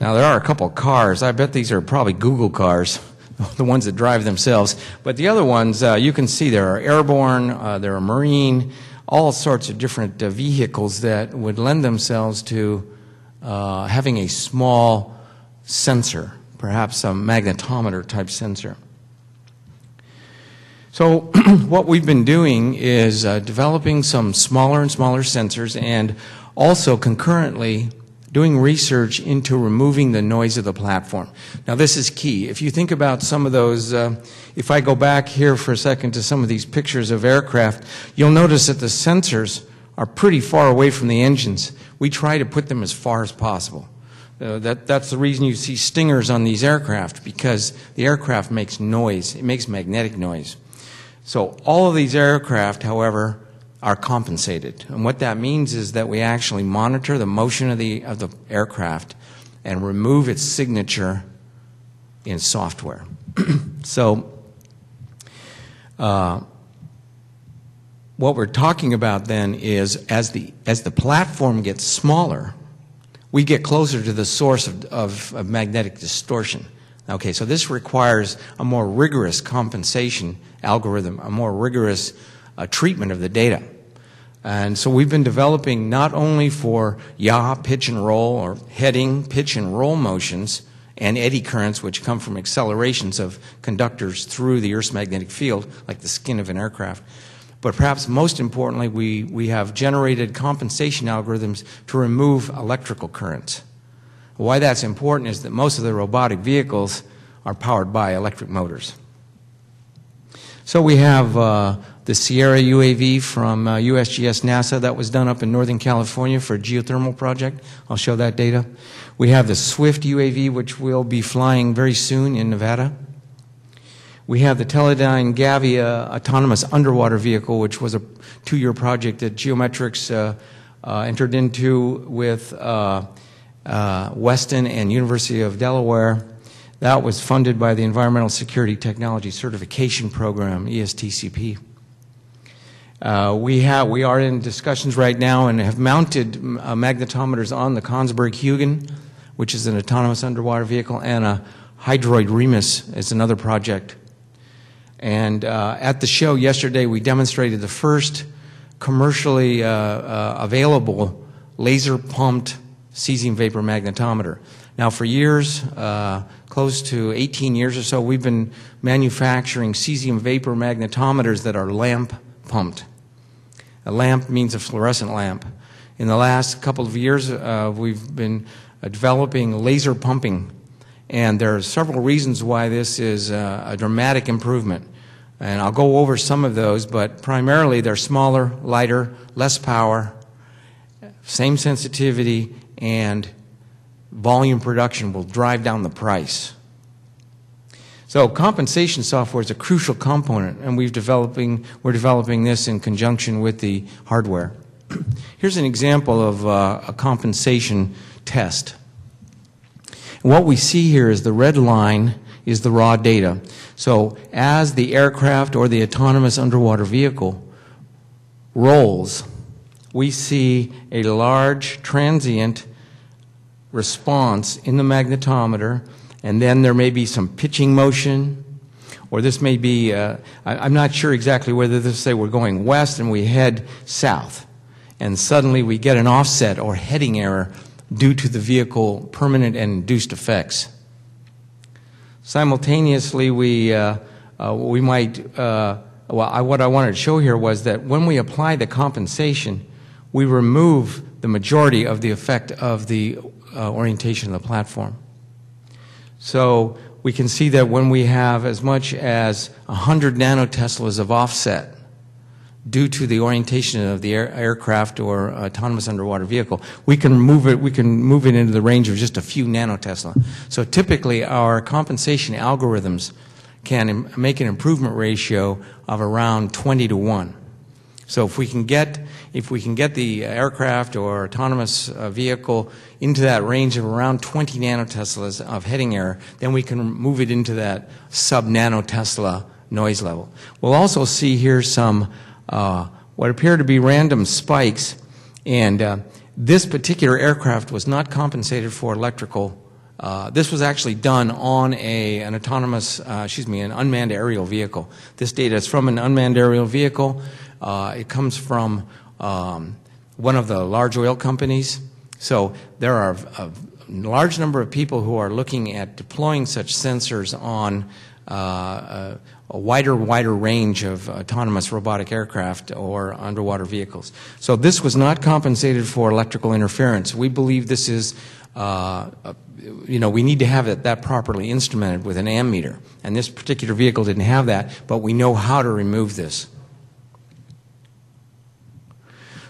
Now, there are a couple cars. I bet these are probably Google cars. [laughs] the ones that drive themselves. But the other ones, uh, you can see there are airborne, uh, there are marine, all sorts of different uh, vehicles that would lend themselves to uh, having a small sensor, perhaps a magnetometer type sensor. So, [clears throat] what we've been doing is uh, developing some smaller and smaller sensors and also concurrently doing research into removing the noise of the platform. Now, this is key. If you think about some of those, uh, if I go back here for a second to some of these pictures of aircraft, you'll notice that the sensors are pretty far away from the engines. We try to put them as far as possible. Uh, that, that's the reason you see stingers on these aircraft, because the aircraft makes noise. It makes magnetic noise. So all of these aircraft, however, are compensated. And what that means is that we actually monitor the motion of the, of the aircraft and remove its signature in software. [clears throat] so, uh, what we're talking about then is as the, as the platform gets smaller, we get closer to the source of, of, of magnetic distortion. Okay, so this requires a more rigorous compensation algorithm, a more rigorous uh, treatment of the data. And so we've been developing not only for yaw, pitch and roll, or heading, pitch and roll motions, and eddy currents, which come from accelerations of conductors through the Earth's magnetic field, like the skin of an aircraft. But perhaps most importantly, we, we have generated compensation algorithms to remove electrical currents. Why that's important is that most of the robotic vehicles are powered by electric motors. So we have uh, the Sierra UAV from uh, USGS NASA that was done up in Northern California for a geothermal project. I'll show that data. We have the Swift UAV, which will be flying very soon in Nevada. We have the Teledyne Gavia autonomous underwater vehicle, which was a two-year project that Geometrics uh, uh, entered into with uh, uh, Weston and University of Delaware. That was funded by the Environmental Security Technology Certification Program, ESTCP. Uh, we, have, we are in discussions right now and have mounted uh, magnetometers on the Kongsberg Hugin, which is an autonomous underwater vehicle, and a Hydroid Remus is another project. And uh, at the show yesterday, we demonstrated the first commercially uh, uh, available laser pumped cesium vapor magnetometer. Now, for years, uh, close to 18 years or so, we've been manufacturing cesium vapor magnetometers that are lamp pumped. A lamp means a fluorescent lamp. In the last couple of years, uh, we've been uh, developing laser pumping, and there are several reasons why this is uh, a dramatic improvement. And I'll go over some of those, but primarily they're smaller, lighter, less power, same sensitivity, and volume production will drive down the price. So compensation software is a crucial component, and we've developing, we're developing this in conjunction with the hardware. Here's an example of uh, a compensation test. What we see here is the red line is the raw data. So as the aircraft or the autonomous underwater vehicle rolls, we see a large transient response in the magnetometer, and then there may be some pitching motion, or this may be, uh, I, am not sure exactly whether this say we're going west and we head south, and suddenly we get an offset or heading error due to the vehicle permanent and induced effects. Simultaneously, we, uh, uh, we might, uh, well, I, what I wanted to show here was that when we apply the compensation, we remove the majority of the effect of the uh, orientation of the platform. So we can see that when we have as much as 100 nanoteslas of offset due to the orientation of the air, aircraft or autonomous underwater vehicle, we can move it. We can move it into the range of just a few nanotesla. So typically, our compensation algorithms can make an improvement ratio of around 20 to one. So if we can get if we can get the aircraft or autonomous uh, vehicle into that range of around 20 nanoteslas of heading error, then we can move it into that sub nanotesla noise level. We'll also see here some uh, what appear to be random spikes, and uh, this particular aircraft was not compensated for electrical. Uh, this was actually done on a, an autonomous, uh, excuse me, an unmanned aerial vehicle. This data is from an unmanned aerial vehicle. Uh, it comes from um, one of the large oil companies. So there are a large number of people who are looking at deploying such sensors on uh, a, a wider, wider range of autonomous robotic aircraft or underwater vehicles. So this was not compensated for electrical interference. We believe this is, uh, you know, we need to have it, that properly instrumented with an ammeter. And this particular vehicle didn't have that, but we know how to remove this.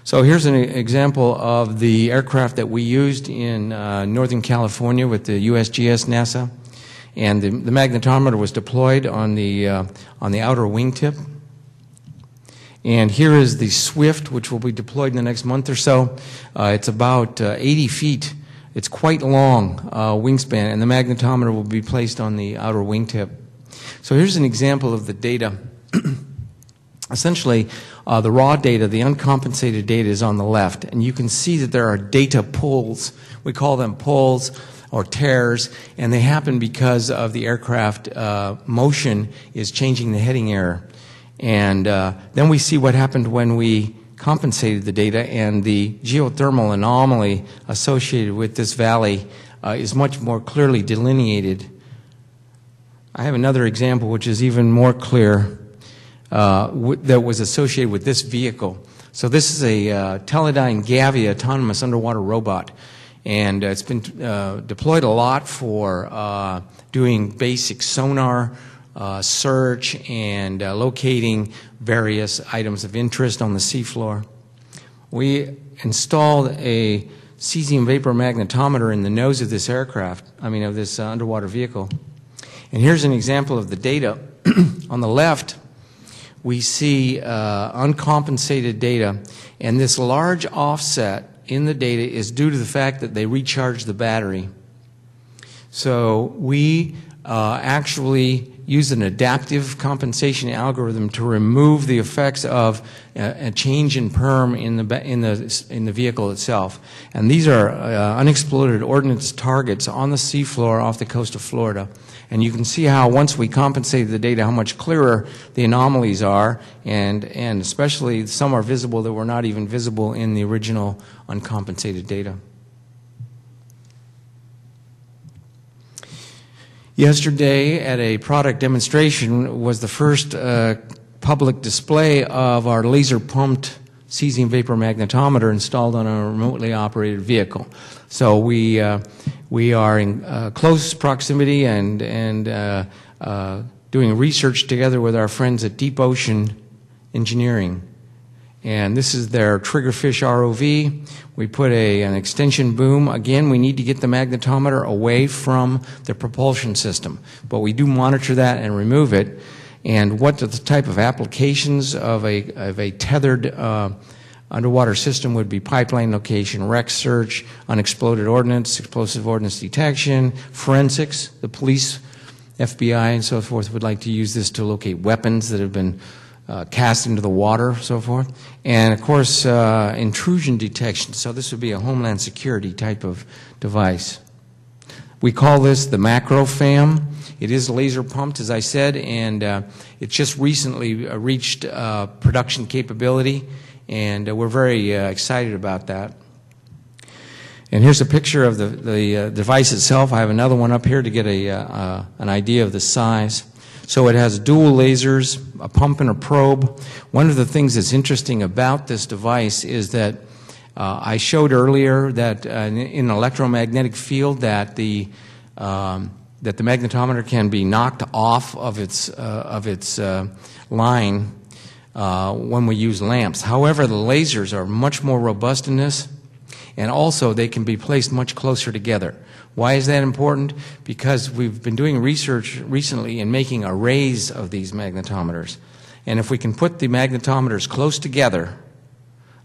So here's an example of the aircraft that we used in uh, Northern California with the USGS NASA. And the, the magnetometer was deployed on the, uh, on the outer wingtip. And here is the Swift, which will be deployed in the next month or so. Uh, it's about uh, 80 feet. It's quite long uh, wingspan, and the magnetometer will be placed on the outer wingtip. So here's an example of the data. [clears throat] Essentially, uh, the raw data, the uncompensated data is on the left, and you can see that there are data pulls. We call them pulls or tears, and they happen because of the aircraft uh, motion is changing the heading error. And uh, then we see what happened when we compensated the data, and the geothermal anomaly associated with this valley uh, is much more clearly delineated. I have another example which is even more clear that was associated with this vehicle. So this is a uh, Teledyne Gavia autonomous underwater robot. And uh, it's been uh, deployed a lot for uh, doing basic sonar uh, search and uh, locating various items of interest on the seafloor. We installed a cesium vapor magnetometer in the nose of this aircraft, I mean, of this uh, underwater vehicle. And here's an example of the data. [clears throat] on the left, we see uh, uncompensated data, and this large offset in the data is due to the fact that they recharge the battery. So we uh, actually use an adaptive compensation algorithm to remove the effects of a, a change in perm in the, in, the, in the vehicle itself. And these are uh, unexploded ordnance targets on the seafloor off the coast of Florida. And you can see how once we compensate the data, how much clearer the anomalies are, and, and especially some are visible that were not even visible in the original uncompensated data. Yesterday, at a product demonstration, was the first uh, public display of our laser pumped cesium vapor magnetometer installed on a remotely operated vehicle. So we, uh, we are in uh, close proximity and, and uh, uh, doing research together with our friends at Deep Ocean Engineering. And this is their triggerfish ROV. We put a, an extension boom. Again, we need to get the magnetometer away from the propulsion system. But we do monitor that and remove it. And what the type of applications of a, of a tethered uh, underwater system would be pipeline location, wreck search, unexploded ordnance, explosive ordnance detection, forensics. The police, FBI, and so forth would like to use this to locate weapons that have been uh, cast into the water, so forth. And of course, uh, intrusion detection. So this would be a homeland security type of device. We call this the MacroFam. It is laser pumped, as I said, and uh, it's just recently uh, reached uh, production capability, and uh, we're very excited about that. And here's a picture of the, the device itself. I have another one up here to get a, an idea of the size. So it has dual lasers, a pump and a probe. One of the things that's interesting about this device is that uh, I showed earlier that uh, in an electromagnetic field that the um, that the magnetometer can be knocked off of its uh, of its uh, line uh, when we use lamps. However, the lasers are much more robust in this, and also they can be placed much closer together. Why is that important? Because we've been doing research recently in making arrays of these magnetometers. And if we can put the magnetometers close together,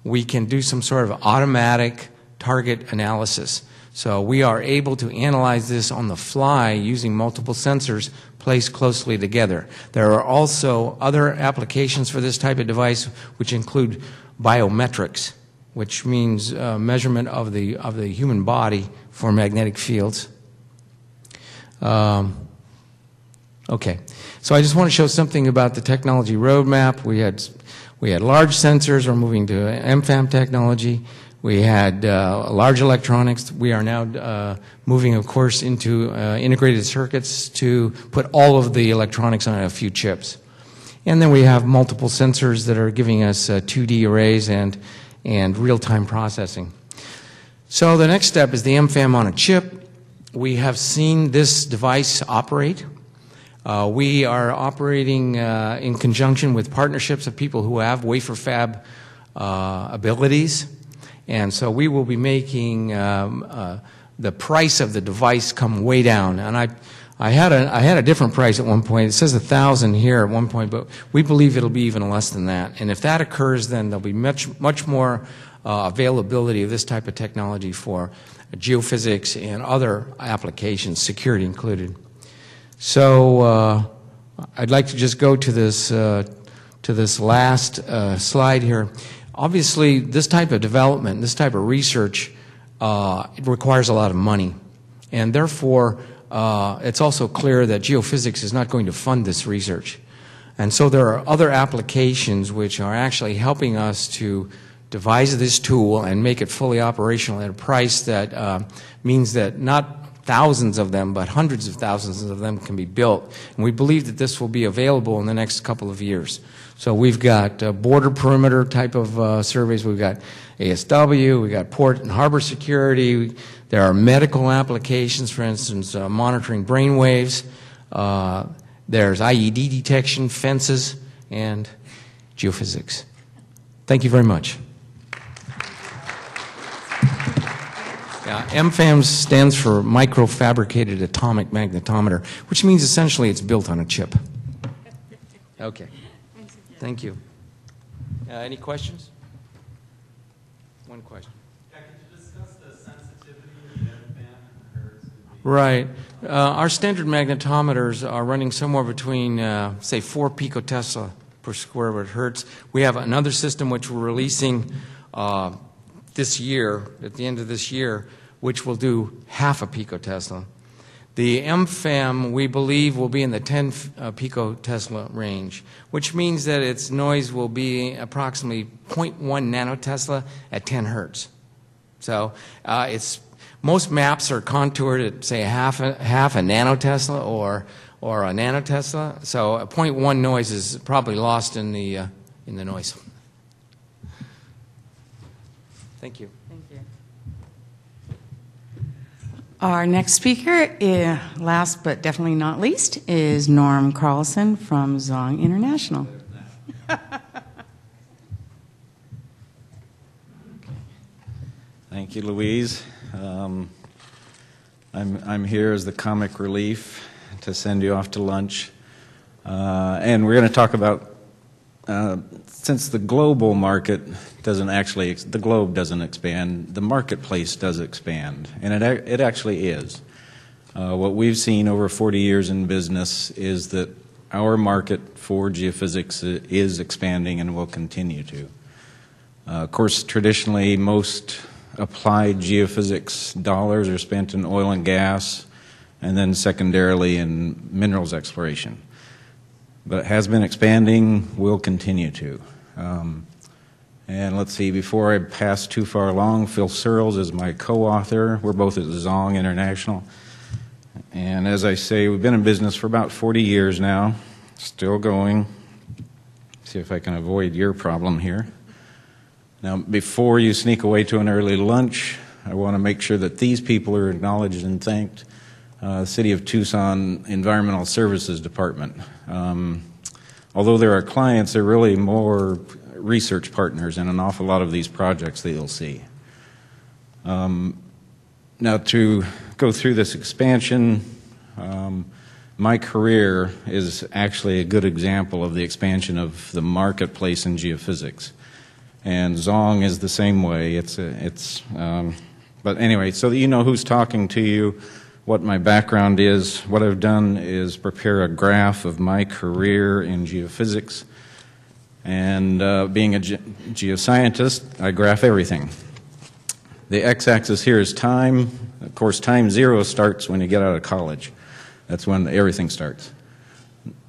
we can do some sort of automatic target analysis. So we are able to analyze this on the fly using multiple sensors placed closely together. There are also other applications for this type of device which include biometrics, which means uh, measurement of the, of the human body for magnetic fields. Um, okay, so I just want to show something about the technology roadmap. We had, we had large sensors, we're moving to MFAM technology. We had uh, large electronics. We are now uh, moving, of course, into uh, integrated circuits to put all of the electronics on a few chips. And then we have multiple sensors that are giving us uh, 2D arrays and, and real-time processing. So the next step is the MFAM on a chip. We have seen this device operate. Uh, we are operating uh, in conjunction with partnerships of people who have wafer fab uh, abilities. And so we will be making um, uh, the price of the device come way down. And I, I, had a, I had a different price at one point. It says a thousand here at one point, but we believe it'll be even less than that. And if that occurs, then there'll be much, much more uh, availability of this type of technology for geophysics and other applications, security included. So uh, I'd like to just go to this, uh, to this last uh, slide here. Obviously, this type of development, this type of research, uh, it requires a lot of money. And therefore, uh, it's also clear that geophysics is not going to fund this research. And so there are other applications which are actually helping us to devise this tool and make it fully operational at a price that uh, means that not thousands of them, but hundreds of thousands of them can be built. And we believe that this will be available in the next couple of years. So we've got uh, border perimeter type of uh, surveys. We've got ASW. We've got port and harbor security. There are medical applications, for instance, uh, monitoring brain waves. Uh, there's IED detection, fences, and geophysics. Thank you very much. Yeah, MFAMS stands for Microfabricated Atomic Magnetometer, which means essentially it's built on a chip. Okay. Thank you. Uh, any questions? One question. Yeah, could you discuss the sensitivity of the MFAM hertz? Right. Uh, our standard magnetometers are running somewhere between, uh, say, 4 picotesla per square root hertz. We have another system which we're releasing uh, this year, at the end of this year, which will do half a picotesla. The MFAM, we believe, will be in the 10 uh, picotesla range, which means that its noise will be approximately 0.1 nanotesla at 10 hertz. So uh, it's most maps are contoured at say half a, half a nanotesla or or a nanotesla. So a 0.1 noise is probably lost in the uh, in the noise. Thank you. Thank you. Our next speaker, eh, last but definitely not least, is Norm Carlson from Zonge International. [laughs] Thank you, Louise. Um, I'm, I'm here as the comic relief to send you off to lunch. Uh, and we're going to talk about, uh, since the global market doesn't actually, the globe doesn't expand, the marketplace does expand. And it, it actually is. Uh, what we've seen over 40 years in business is that our market for geophysics is expanding and will continue to. Uh, of course, traditionally, most applied geophysics dollars are spent in oil and gas, and then secondarily in minerals exploration. But it has been expanding, will continue to. Um, and let's see, before I pass too far along, Phil Sirles is my co author. We're both at Zonge International. And as I say, we've been in business for about 40 years now, still going. See if I can avoid your problem here. Now, before you sneak away to an early lunch, I want to make sure that these people are acknowledged and thanked. Uh, City of Tucson Environmental Services Department. Um, although they're our clients, they're really more research partners in an awful lot of these projects that you'll see. Um, now, to go through this expansion, um, my career is actually a good example of the expansion of the marketplace in geophysics and Zonge is the same way. It's a, it's, um, but anyway, so that you know who's talking to you, what my background is. What I've done is prepare a graph of my career in geophysics, and uh, being a ge- geoscientist, I graph everything. The x-axis here is time. Of course, time zero starts when you get out of college. That's when everything starts.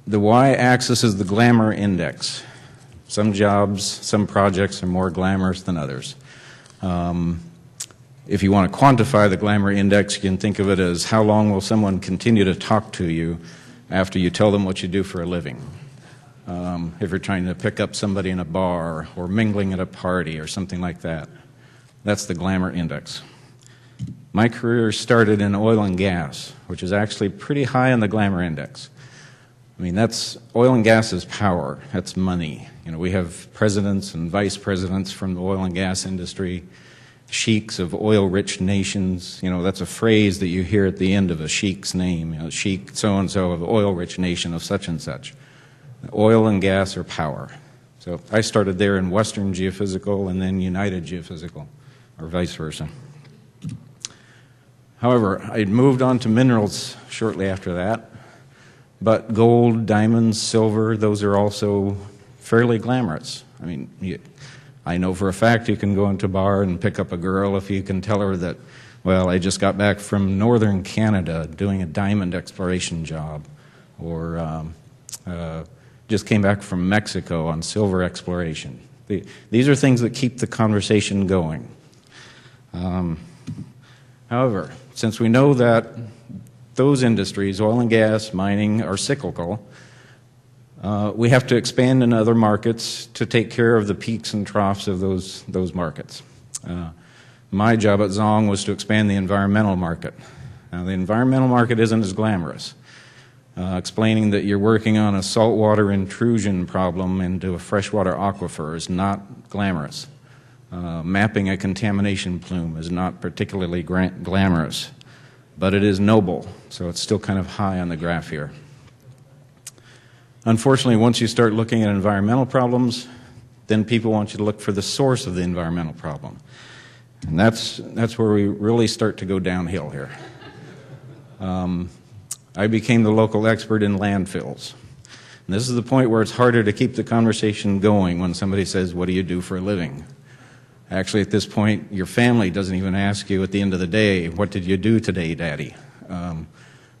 The y-axis is the glamour index. Some jobs, some projects are more glamorous than others. Um, if you want to quantify the glamour index, you can think of it as how long will someone continue to talk to you after you tell them what you do for a living. Um, if you're trying to pick up somebody in a bar or mingling at a party or something like that, that's the glamour index. My career started in oil and gas, which is actually pretty high on the glamour index. I mean, that's oil and gas is power. That's money. You know, we have presidents and vice presidents from the oil and gas industry, sheiks of oil-rich nations. You know, that's a phrase that you hear at the end of a sheik's name. You know, sheik so and so of oil-rich nation of such and such. Oil and gas or power. So I started there in Western Geophysical and then United Geophysical, or vice versa. However, I moved on to minerals shortly after that. But gold, diamonds, silver, those are also fairly glamorous. I mean, you, I know for a fact you can go into a bar and pick up a girl if you can tell her that, well, I just got back from northern Canada doing a diamond exploration job, or um, uh, just came back from Mexico on silver exploration. The, these are things that keep the conversation going. Um, However, since we know that those industries, oil and gas, mining, are cyclical, uh, we have to expand in other markets to take care of the peaks and troughs of those, those markets. Uh, my job at Zonge was to expand the environmental market. Now, the environmental market isn't as glamorous. Uh, explaining that you're working on a saltwater intrusion problem into a freshwater aquifer is not glamorous. Uh, mapping a contamination plume is not particularly glamorous, but it is noble, so it's still kind of high on the graph here. Unfortunately, once you start looking at environmental problems, then people want you to look for the source of the environmental problem. And that's, that's where we really start to go downhill here. Um, I became the local expert in landfills. And this is the point where it's harder to keep the conversation going when somebody says, What do you do for a living? Actually, at this point, your family doesn't even ask you at the end of the day, What did you do today, Daddy? Um,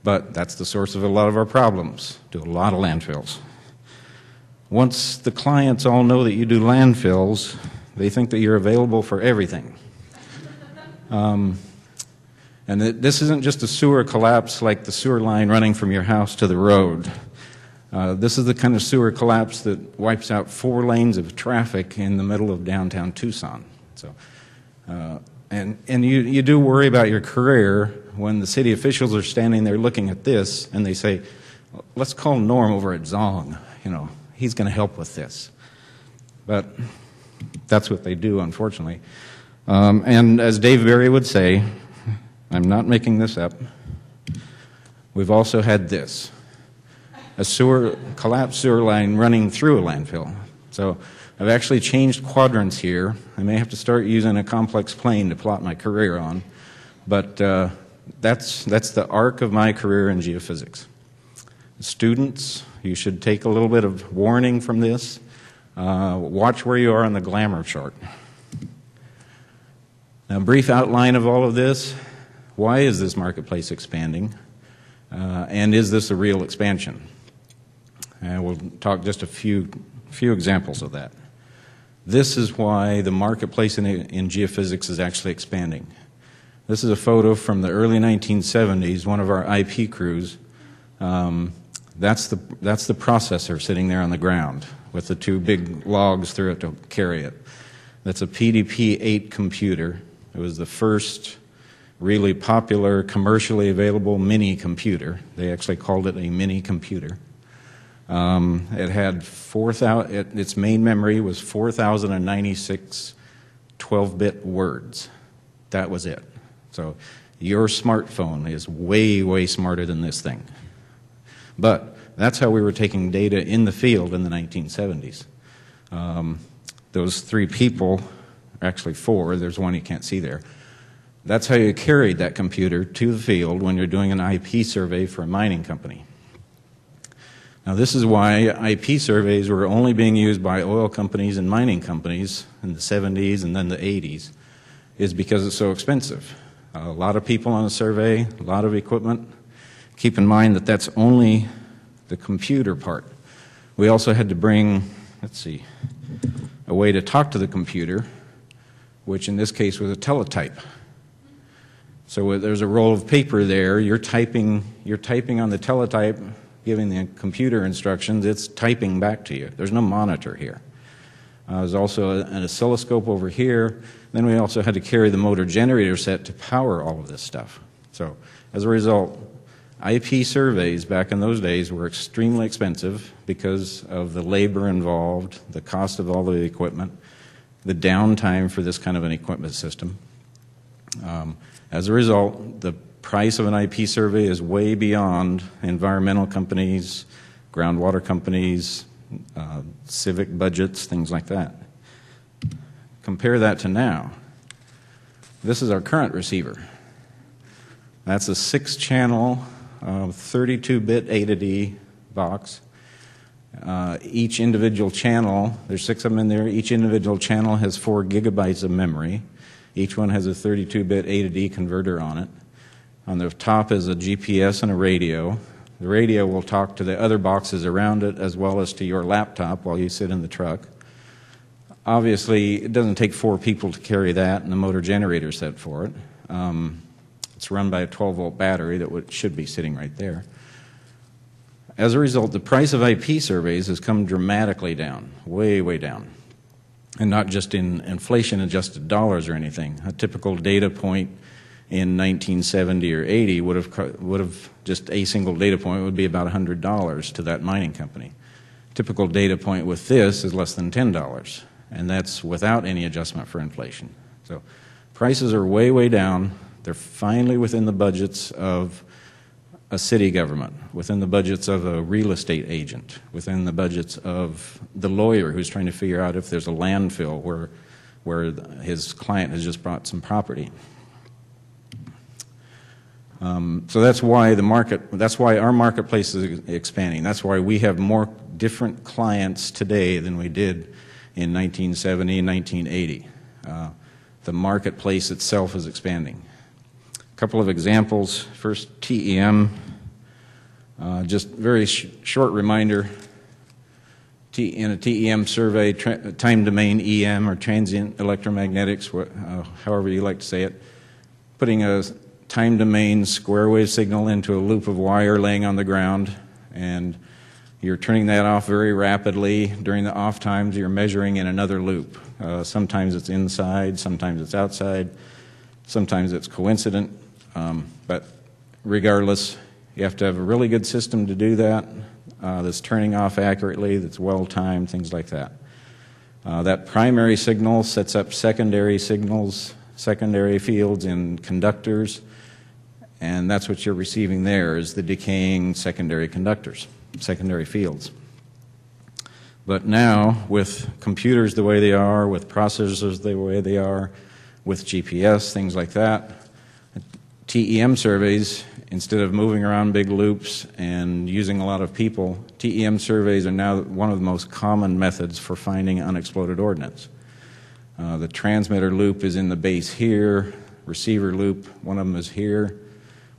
but that's the source of a lot of our problems. Do a lot of landfills. Once the clients all know that you do landfills, they think that you're available for everything. Um, and this isn't just a sewer collapse like the sewer line running from your house to the road. Uh, this is the kind of sewer collapse that wipes out four lanes of traffic in the middle of downtown Tucson. So, uh, and and you, you do worry about your career when the city officials are standing there looking at this and they say, let's call Norm over at Zonge. You know, he's going to help with this. But that's what they do, unfortunately. Um, and as Dave Barry would say, I'm not making this up. We've also had this a sewer, collapsed sewer line running through a landfill. So I've actually changed quadrants here. I may have to start using a complex plane to plot my career on, but uh, that's, that's the arc of my career in geophysics. Students, you should take a little bit of warning from this. Uh, watch where you are on the glamour chart. Now, a brief outline of all of this. Why is this marketplace expanding? Uh, and is this a real expansion? And we'll talk just a few, few examples of that. This is why the marketplace in, in geophysics is actually expanding. This is a photo from the early 1970s, one of our IP crews. Um, that's, the, that's the processor sitting there on the ground with the two big logs through it to carry it. That's a PDP 8 computer. It was the first really popular, commercially available mini computer. They actually called it a mini computer. Um, it had 4,000, it, its main memory was 4,096 12 bit words. That was it. So your smartphone is way, way smarter than this thing. But that's how we were taking data in the field in the 1970s. Um, those three people, actually four, there's one you can't see there. That's how you carried that computer to the field when you're doing an IP survey for a mining company. Now, this is why IP surveys were only being used by oil companies and mining companies in the 70s and then the 80s, is because it's so expensive. A lot of people on a survey, a lot of equipment. Keep in mind that that's only the computer part. We also had to bring, let's see, a way to talk to the computer, which in this case was a teletype. So there's a roll of paper there. You're typing, you're typing on the teletype giving the computer instructions, it's typing back to you. There's no monitor here. Uh, there's also an oscilloscope over here. Then we also had to carry the motor generator set to power all of this stuff. So, as a result, IP surveys back in those days were extremely expensive because of the labor involved, the cost of all the equipment, the downtime for this kind of an equipment system. Um, as a result, the price of an IP survey is way beyond environmental companies, groundwater companies, uh, civic budgets, things like that. Compare that to now. This is our current receiver. That's a six channel, 32 uh, bit A to D box. Uh, each individual channel, there's six of them in there, each individual channel has four gigabytes of memory. Each one has a 32 bit A to D converter on it. On the top is a GPS and a radio. The radio will talk to the other boxes around it as well as to your laptop while you sit in the truck. Obviously, it doesn't take four people to carry that and the motor generator set for it. Um, It's run by a 12 volt battery that should be sitting right there. As a result, the price of IP surveys has come dramatically down, way, way down. And not just in inflation adjusted dollars or anything. A typical data point in 1970 or 80 would have, would have just a single data point would be about $100 to that mining company. Typical data point with this is less than $10, and that's without any adjustment for inflation. So prices are way, way down. They're finally within the budgets of a city government, within the budgets of a real estate agent, within the budgets of the lawyer who's trying to figure out if there's a landfill where, where his client has just bought some property. Um, so that's why the market, that's why our marketplace is expanding. That's why we have more different clients today than we did in 1970 and 1980. Uh, the marketplace itself is expanding. Couple of examples. First, TEM. Uh, just very sh- short reminder. T- in a TEM survey, time domain EM or transient electromagnetics, uh, however you like to say it, putting a time domain square wave signal into a loop of wire laying on the ground, and you're turning that off very rapidly. During the off times, you're measuring in another loop. Uh, sometimes it's inside, sometimes it's outside, sometimes it's coincident, um, but regardless, you have to have a really good system to do that uh, that's turning off accurately, that's well timed, things like that. Uh, that primary signal sets up secondary signals, secondary fields in conductors, and that's what you're receiving there is the decaying secondary conductors, secondary fields. But now, with computers the way they are, with processors the way they are, with GPS, things like that, TEM surveys, instead of moving around big loops and using a lot of people, TEM surveys are now one of the most common methods for finding unexploded ordnance. Uh, the transmitter loop is in the base here, receiver loop, one of them is here.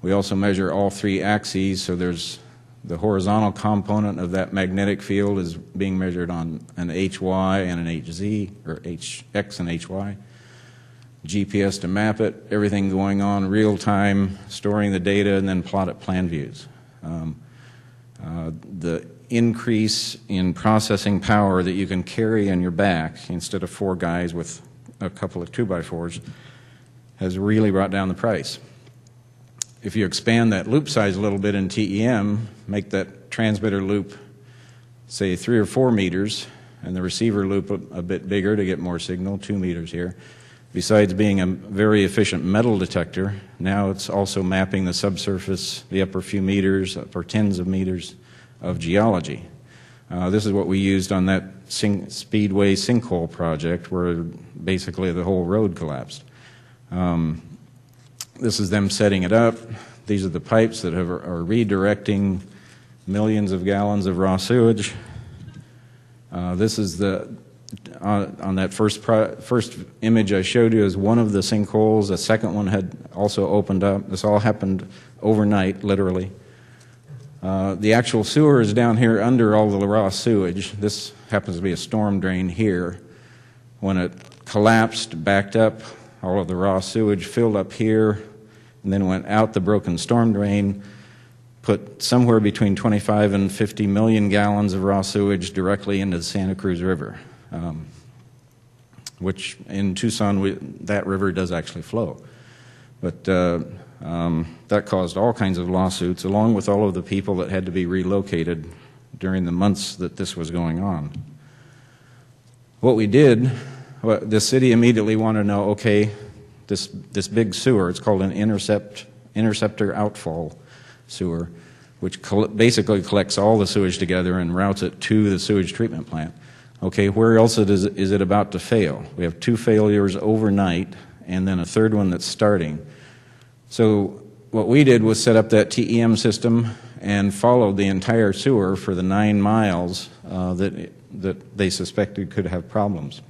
We also measure all three axes, so there's the horizontal component of that magnetic field is being measured on an HY and an HZ, or HX and HY. GPS to map it, everything going on real time, storing the data, and then plot it plan views. Um, uh, the increase in processing power that you can carry on your back instead of four guys with a couple of two by fours has really brought down the price. If you expand that loop size a little bit in TEM, make that transmitter loop, say, three or four meters, and the receiver loop a, a bit bigger to get more signal, two meters here. Besides being a very efficient metal detector, now it's also mapping the subsurface, the upper few meters, upper tens of meters of geology. Uh, this is what we used on that Speedway sinkhole project where basically the whole road collapsed. Um, this is them setting it up. These are the pipes that have, are redirecting millions of gallons of raw sewage. Uh, this is the uh, on that first pro- first image I showed you is one of the sinkholes. A second one had also opened up. This all happened overnight, literally. Uh, the actual sewer is down here under all the raw sewage. This happens to be a storm drain here. When it collapsed, backed up, all of the raw sewage filled up here, and then went out the broken storm drain, put somewhere between 25 and 50 million gallons of raw sewage directly into the Santa Cruz River, um, which in Tucson, we, that river does actually flow. But uh, um, that caused all kinds of lawsuits, along with all of the people that had to be relocated during the months that this was going on. What we did, well, the city immediately wanted to know okay, this, this big sewer, it's called an intercept, interceptor outfall sewer, which basically collects all the sewage together and routes it to the sewage treatment plant. Okay, where else is it about to fail? We have two failures overnight and then a third one that's starting. So what we did was set up that TEM system and followed the entire sewer for the nine miles uh, that, that they suspected could have problems.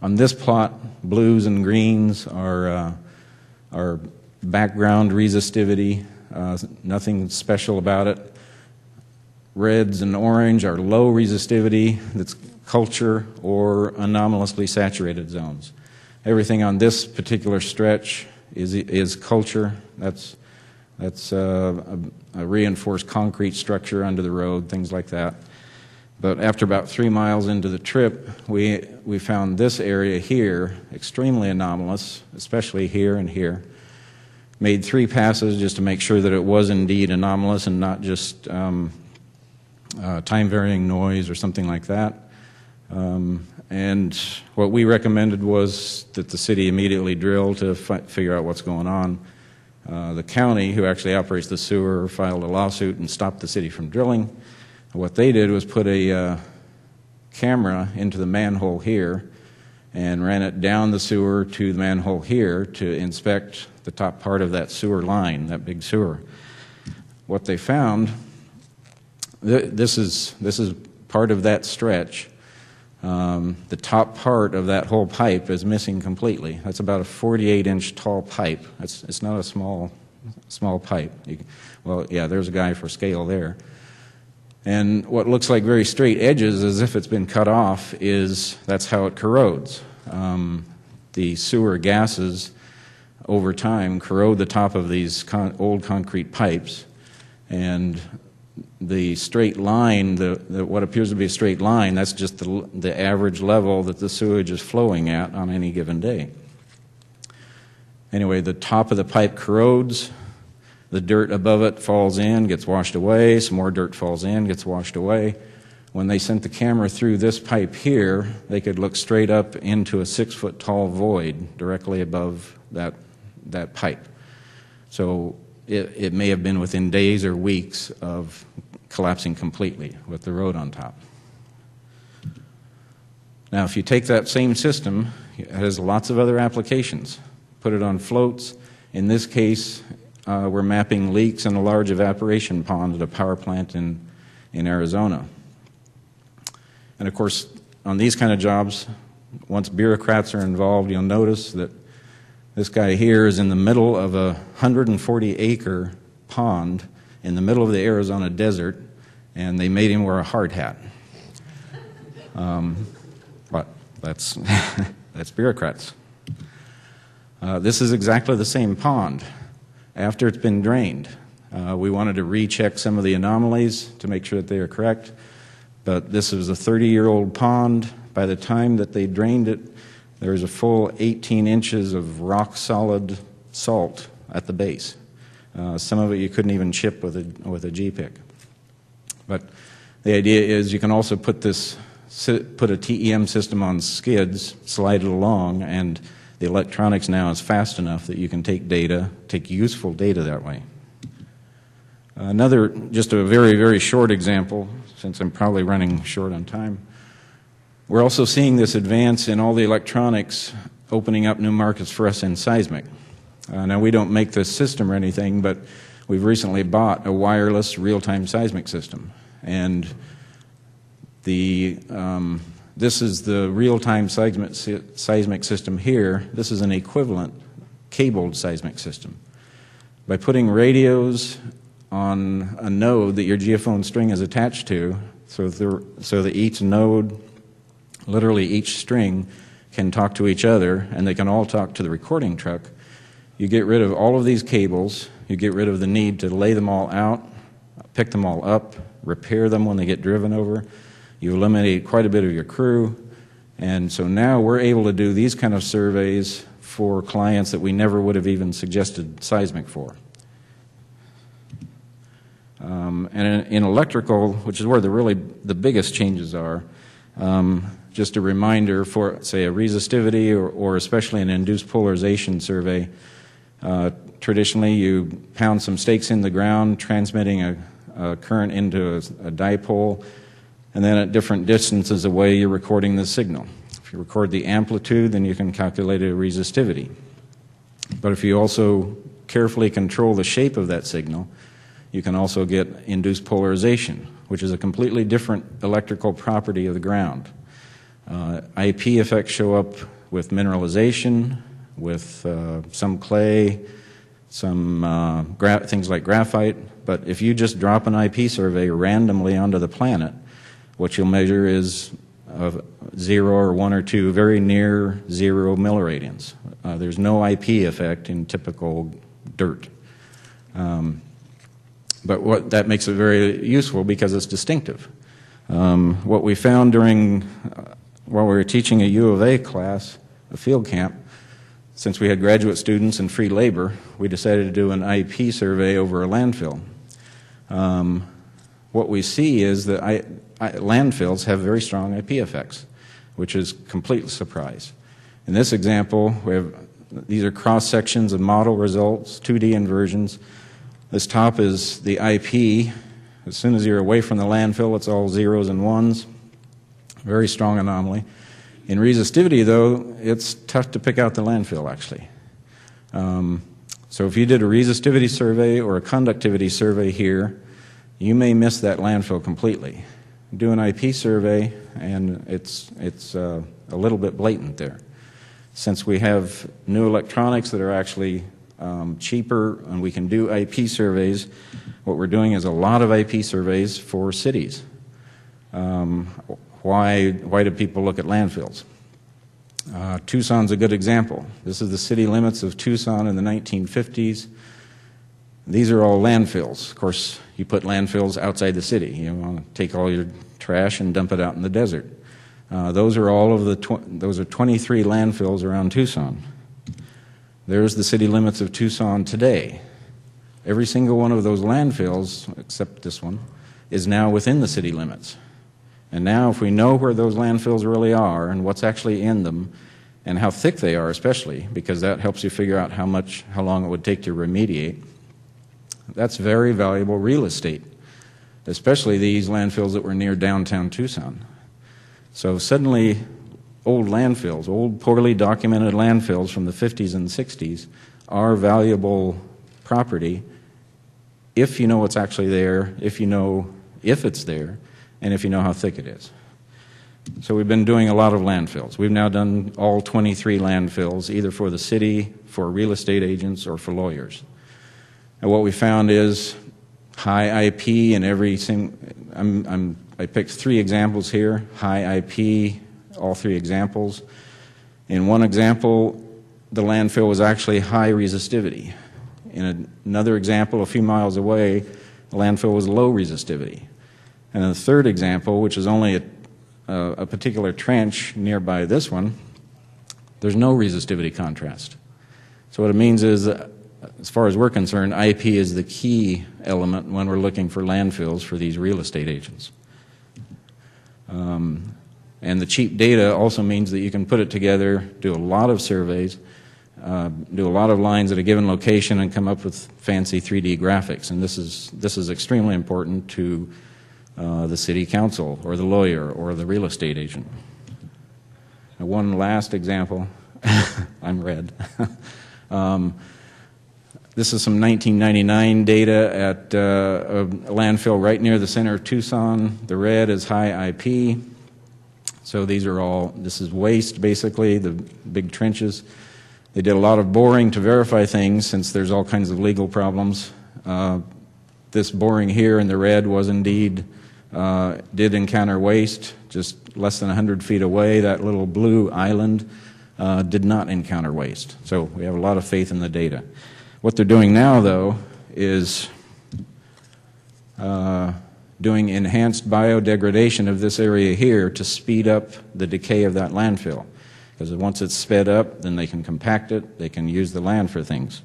On this plot, blues and greens are, uh, are background resistivity, uh, nothing special about it. Reds and orange are low resistivity, that's culture or anomalously saturated zones. Everything on this particular stretch is, is culture. That's, that's uh, a, a reinforced concrete structure under the road, things like that. But after about three miles into the trip, we, we found this area here extremely anomalous, especially here and here. Made three passes just to make sure that it was indeed anomalous and not just um, uh, time varying noise or something like that. Um, and what we recommended was that the city immediately drill to fi- figure out what's going on. Uh, the county, who actually operates the sewer, filed a lawsuit and stopped the city from drilling. What they did was put a uh, camera into the manhole here and ran it down the sewer to the manhole here to inspect the top part of that sewer line, that big sewer. What they found, th- this is, this is part of that stretch. Um, the top part of that whole pipe is missing completely. That's about a 48 inch tall pipe. It's, it's not a small, small pipe. You, well, yeah, there's a guy for scale there. And what looks like very straight edges, as if it's been cut off, is that's how it corrodes. Um, the sewer gases over time corrode the top of these con- old concrete pipes, and the straight line, the, the, what appears to be a straight line, that's just the, the average level that the sewage is flowing at on any given day. Anyway, the top of the pipe corrodes, the dirt above it falls in, gets washed away, some more dirt falls in, gets washed away. When they sent the camera through this pipe here, they could look straight up into a six foot tall void directly above that, that pipe. So it, it may have been within days or weeks of collapsing completely with the road on top. Now, if you take that same system, it has lots of other applications. Put it on floats. In this case, uh, we're mapping leaks in a large evaporation pond at a power plant in, in Arizona. And of course, on these kind of jobs, once bureaucrats are involved, you'll notice that this guy here is in the middle of a 140 acre pond in the middle of the Arizona desert, and they made him wear a hard hat. Um, but that's, [laughs] that's bureaucrats. Uh, this is exactly the same pond after it's been drained. Uh, we wanted to recheck some of the anomalies to make sure that they are correct, but this was a 30 year old pond. By the time that they drained it, there was a full 18 inches of rock solid salt at the base. Uh, some of it you couldn't even chip with a, with a G pick. But the idea is you can also put this put a TEM system on skids, slide it along, and the electronics now is fast enough that you can take data, take useful data that way. Another, just a very, very short example, since I'm probably running short on time. We're also seeing this advance in all the electronics opening up new markets for us in seismic. Uh, now, we don't make this system or anything, but we've recently bought a wireless real time seismic system. And the, um, this is the real time seismic, seismic system here. This is an equivalent cabled seismic system. By putting radios on a node that your geophone string is attached to, so, the, so that each node, literally each string, can talk to each other and they can all talk to the recording truck, you get rid of all of these cables, you get rid of the need to lay them all out, pick them all up, repair them when they get driven over. You eliminate quite a bit of your crew. And so now we're able to do these kind of surveys for clients that we never would have even suggested seismic for. Um, and in, in, electrical, which is where the really the biggest changes are, um, just a reminder for, say, a resistivity or, or especially an induced polarization survey. Uh, traditionally, you pound some stakes in the ground, transmitting a, a current into a, a, dipole, and then at different distances away, you're recording the signal. If you record the amplitude, then you can calculate a resistivity. But if you also carefully control the shape of that signal, you can also get induced polarization, which is a completely different electrical property of the ground. Uh, IP effects show up with mineralization, with uh, some clay, some uh, things like graphite. But if you just drop an IP survey randomly onto the planet, what you'll measure is zero or one or two very near zero milliradians. Uh, there's no IP effect in typical dirt. Um, but what, that makes it very useful because it's distinctive. Um, what we found during, uh, while we were teaching a U of A class, a field camp, since we had graduate students and free labor, we decided to do an IP survey over a landfill. Um, what we see is that I, I, landfills have very strong IP effects, which is complete surprise. In this example, we have these are cross sections of model results, 2D inversions. This top is the IP. As soon as you're away from the landfill, it's all zeros and ones. Very strong anomaly. In resistivity, though, it's tough to pick out the landfill, actually. Um, so if you did a resistivity survey or a conductivity survey here, you may miss that landfill completely. Do an IP survey, and it's, it's uh, a little bit blatant there. Since we have new electronics that are actually um, cheaper and we can do IP surveys, what we're doing is a lot of IP surveys for cities. Um, why, why do people look at landfills? Uh, Tucson's a good example. This is the city limits of Tucson in the 1950s. These are all landfills. Of course, you put landfills outside the city. You want to take all your trash and dump it out in the desert. Uh, those are all of the tw- those are 23 landfills around Tucson. There's the city limits of Tucson today. Every single one of those landfills, except this one, is now within the city limits. And now, if we know where those landfills really are and what's actually in them, and how thick they are, especially, because that helps you figure out how much, how long it would take to remediate, that's very valuable real estate, especially these landfills that were near downtown Tucson. So suddenly, old landfills, old poorly documented landfills from the 50s and 60s, are valuable property if you know what's actually there, if you know if it's there, and if you know how thick it is. So we've been doing a lot of landfills. We've now done all 23 landfills, either for the city, for real estate agents, or for lawyers. And what we found is high IP in every single. I'm, I'm, I picked three examples here high IP, all three examples. In one example, the landfill was actually high resistivity. In another example, a few miles away, the landfill was low resistivity. And the third example, which is only a, a, a particular trench nearby this one, there's no resistivity contrast. So what it means is, uh, as far as we're concerned, IP is the key element when we're looking for landfills for these real estate agents. Um, and the cheap data also means that you can put it together, do a lot of surveys, uh, do a lot of lines at a given location, and come up with fancy 3D graphics. And this is this is extremely important to uh, the city council or the lawyer or the real estate agent. Now, one last example. [laughs] I'm red. [laughs] um, this is some 1999 data at uh, a landfill right near the center of Tucson. The red is high IP. So these are all, this is waste basically, the big trenches. They did a lot of boring to verify things since there's all kinds of legal problems. Uh, this boring here in the red was indeed, uh, did encounter waste just less than 100 feet away. That little blue island uh, did not encounter waste. So we have a lot of faith in the data. What they're doing now, though, is uh, doing enhanced biodegradation of this area here to speed up the decay of that landfill. Because once it's sped up, then they can compact it, they can use the land for things.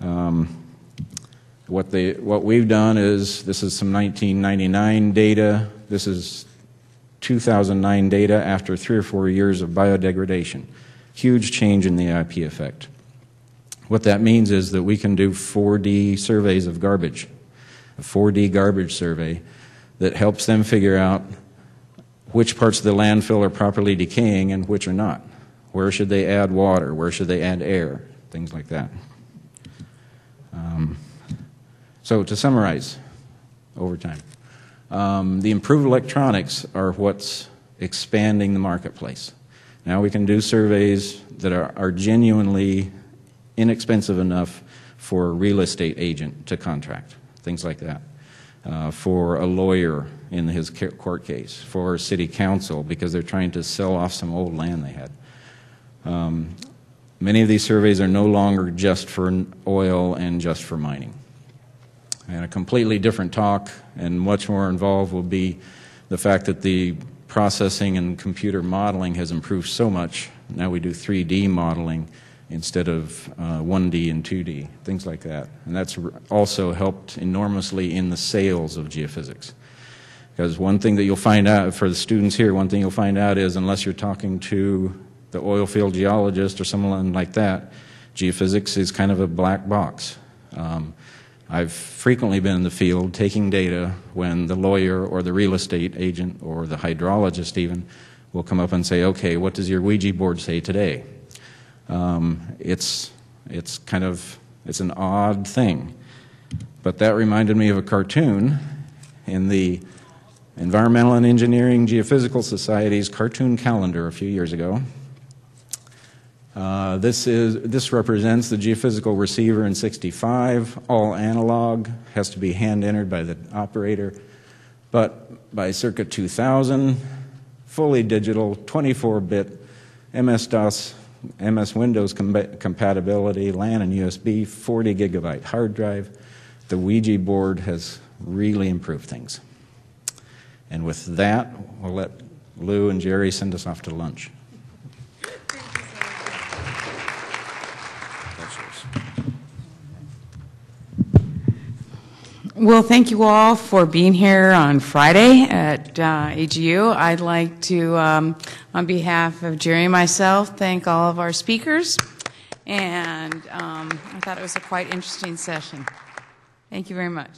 Um, what, they, what we've done is this is some 1999 data, this is 2009 data after three or four years of biodegradation. Huge change in the IP effect. What that means is that we can do 4D surveys of garbage, a 4D garbage survey that helps them figure out which parts of the landfill are properly decaying and which are not. Where should they add water? Where should they add air? Things like that. Um, so, to summarize, over time, um, the improved electronics are what's expanding the marketplace. Now we can do surveys that are, are genuinely inexpensive enough for a real estate agent to contract, things like that. uh, for a lawyer in his court case, for city council, because they're trying to sell off some old land they had. Um, many of these surveys are no longer just for oil and just for mining. And a completely different talk and much more involved will be the fact that the processing and computer modeling has improved so much. Now we do 3D modeling instead of uh, 1D and 2D, things like that. And that's also helped enormously in the sales of geophysics. Because one thing that you'll find out for the students here, one thing you'll find out is unless you're talking to the oil field geologist or someone like that, geophysics is kind of a black box. Um, I've frequently been in the field taking data when the lawyer or the real estate agent or the hydrologist even will come up and say, okay, what does your Ouija board say today? Um, it's, it's kind of, it's an odd thing. But that reminded me of a cartoon in the Environmental and Engineering Geophysical Society's cartoon calendar a few years ago. Uh, this, is, this represents the geophysical receiver in 65, all analog, has to be hand entered by the operator. But by circa 2000, fully digital, 24 bit MS DOS, MS Windows com- compatibility, LAN and USB, 40 gigabyte hard drive. The Ouija board has really improved things. And with that, we'll let Lou and Jerry send us off to lunch. Well, thank you all for being here on Friday at uh, AGU. I'd like to, um, on behalf of Jerry and myself, thank all of our speakers. And um, I thought it was a quite interesting session. Thank you very much.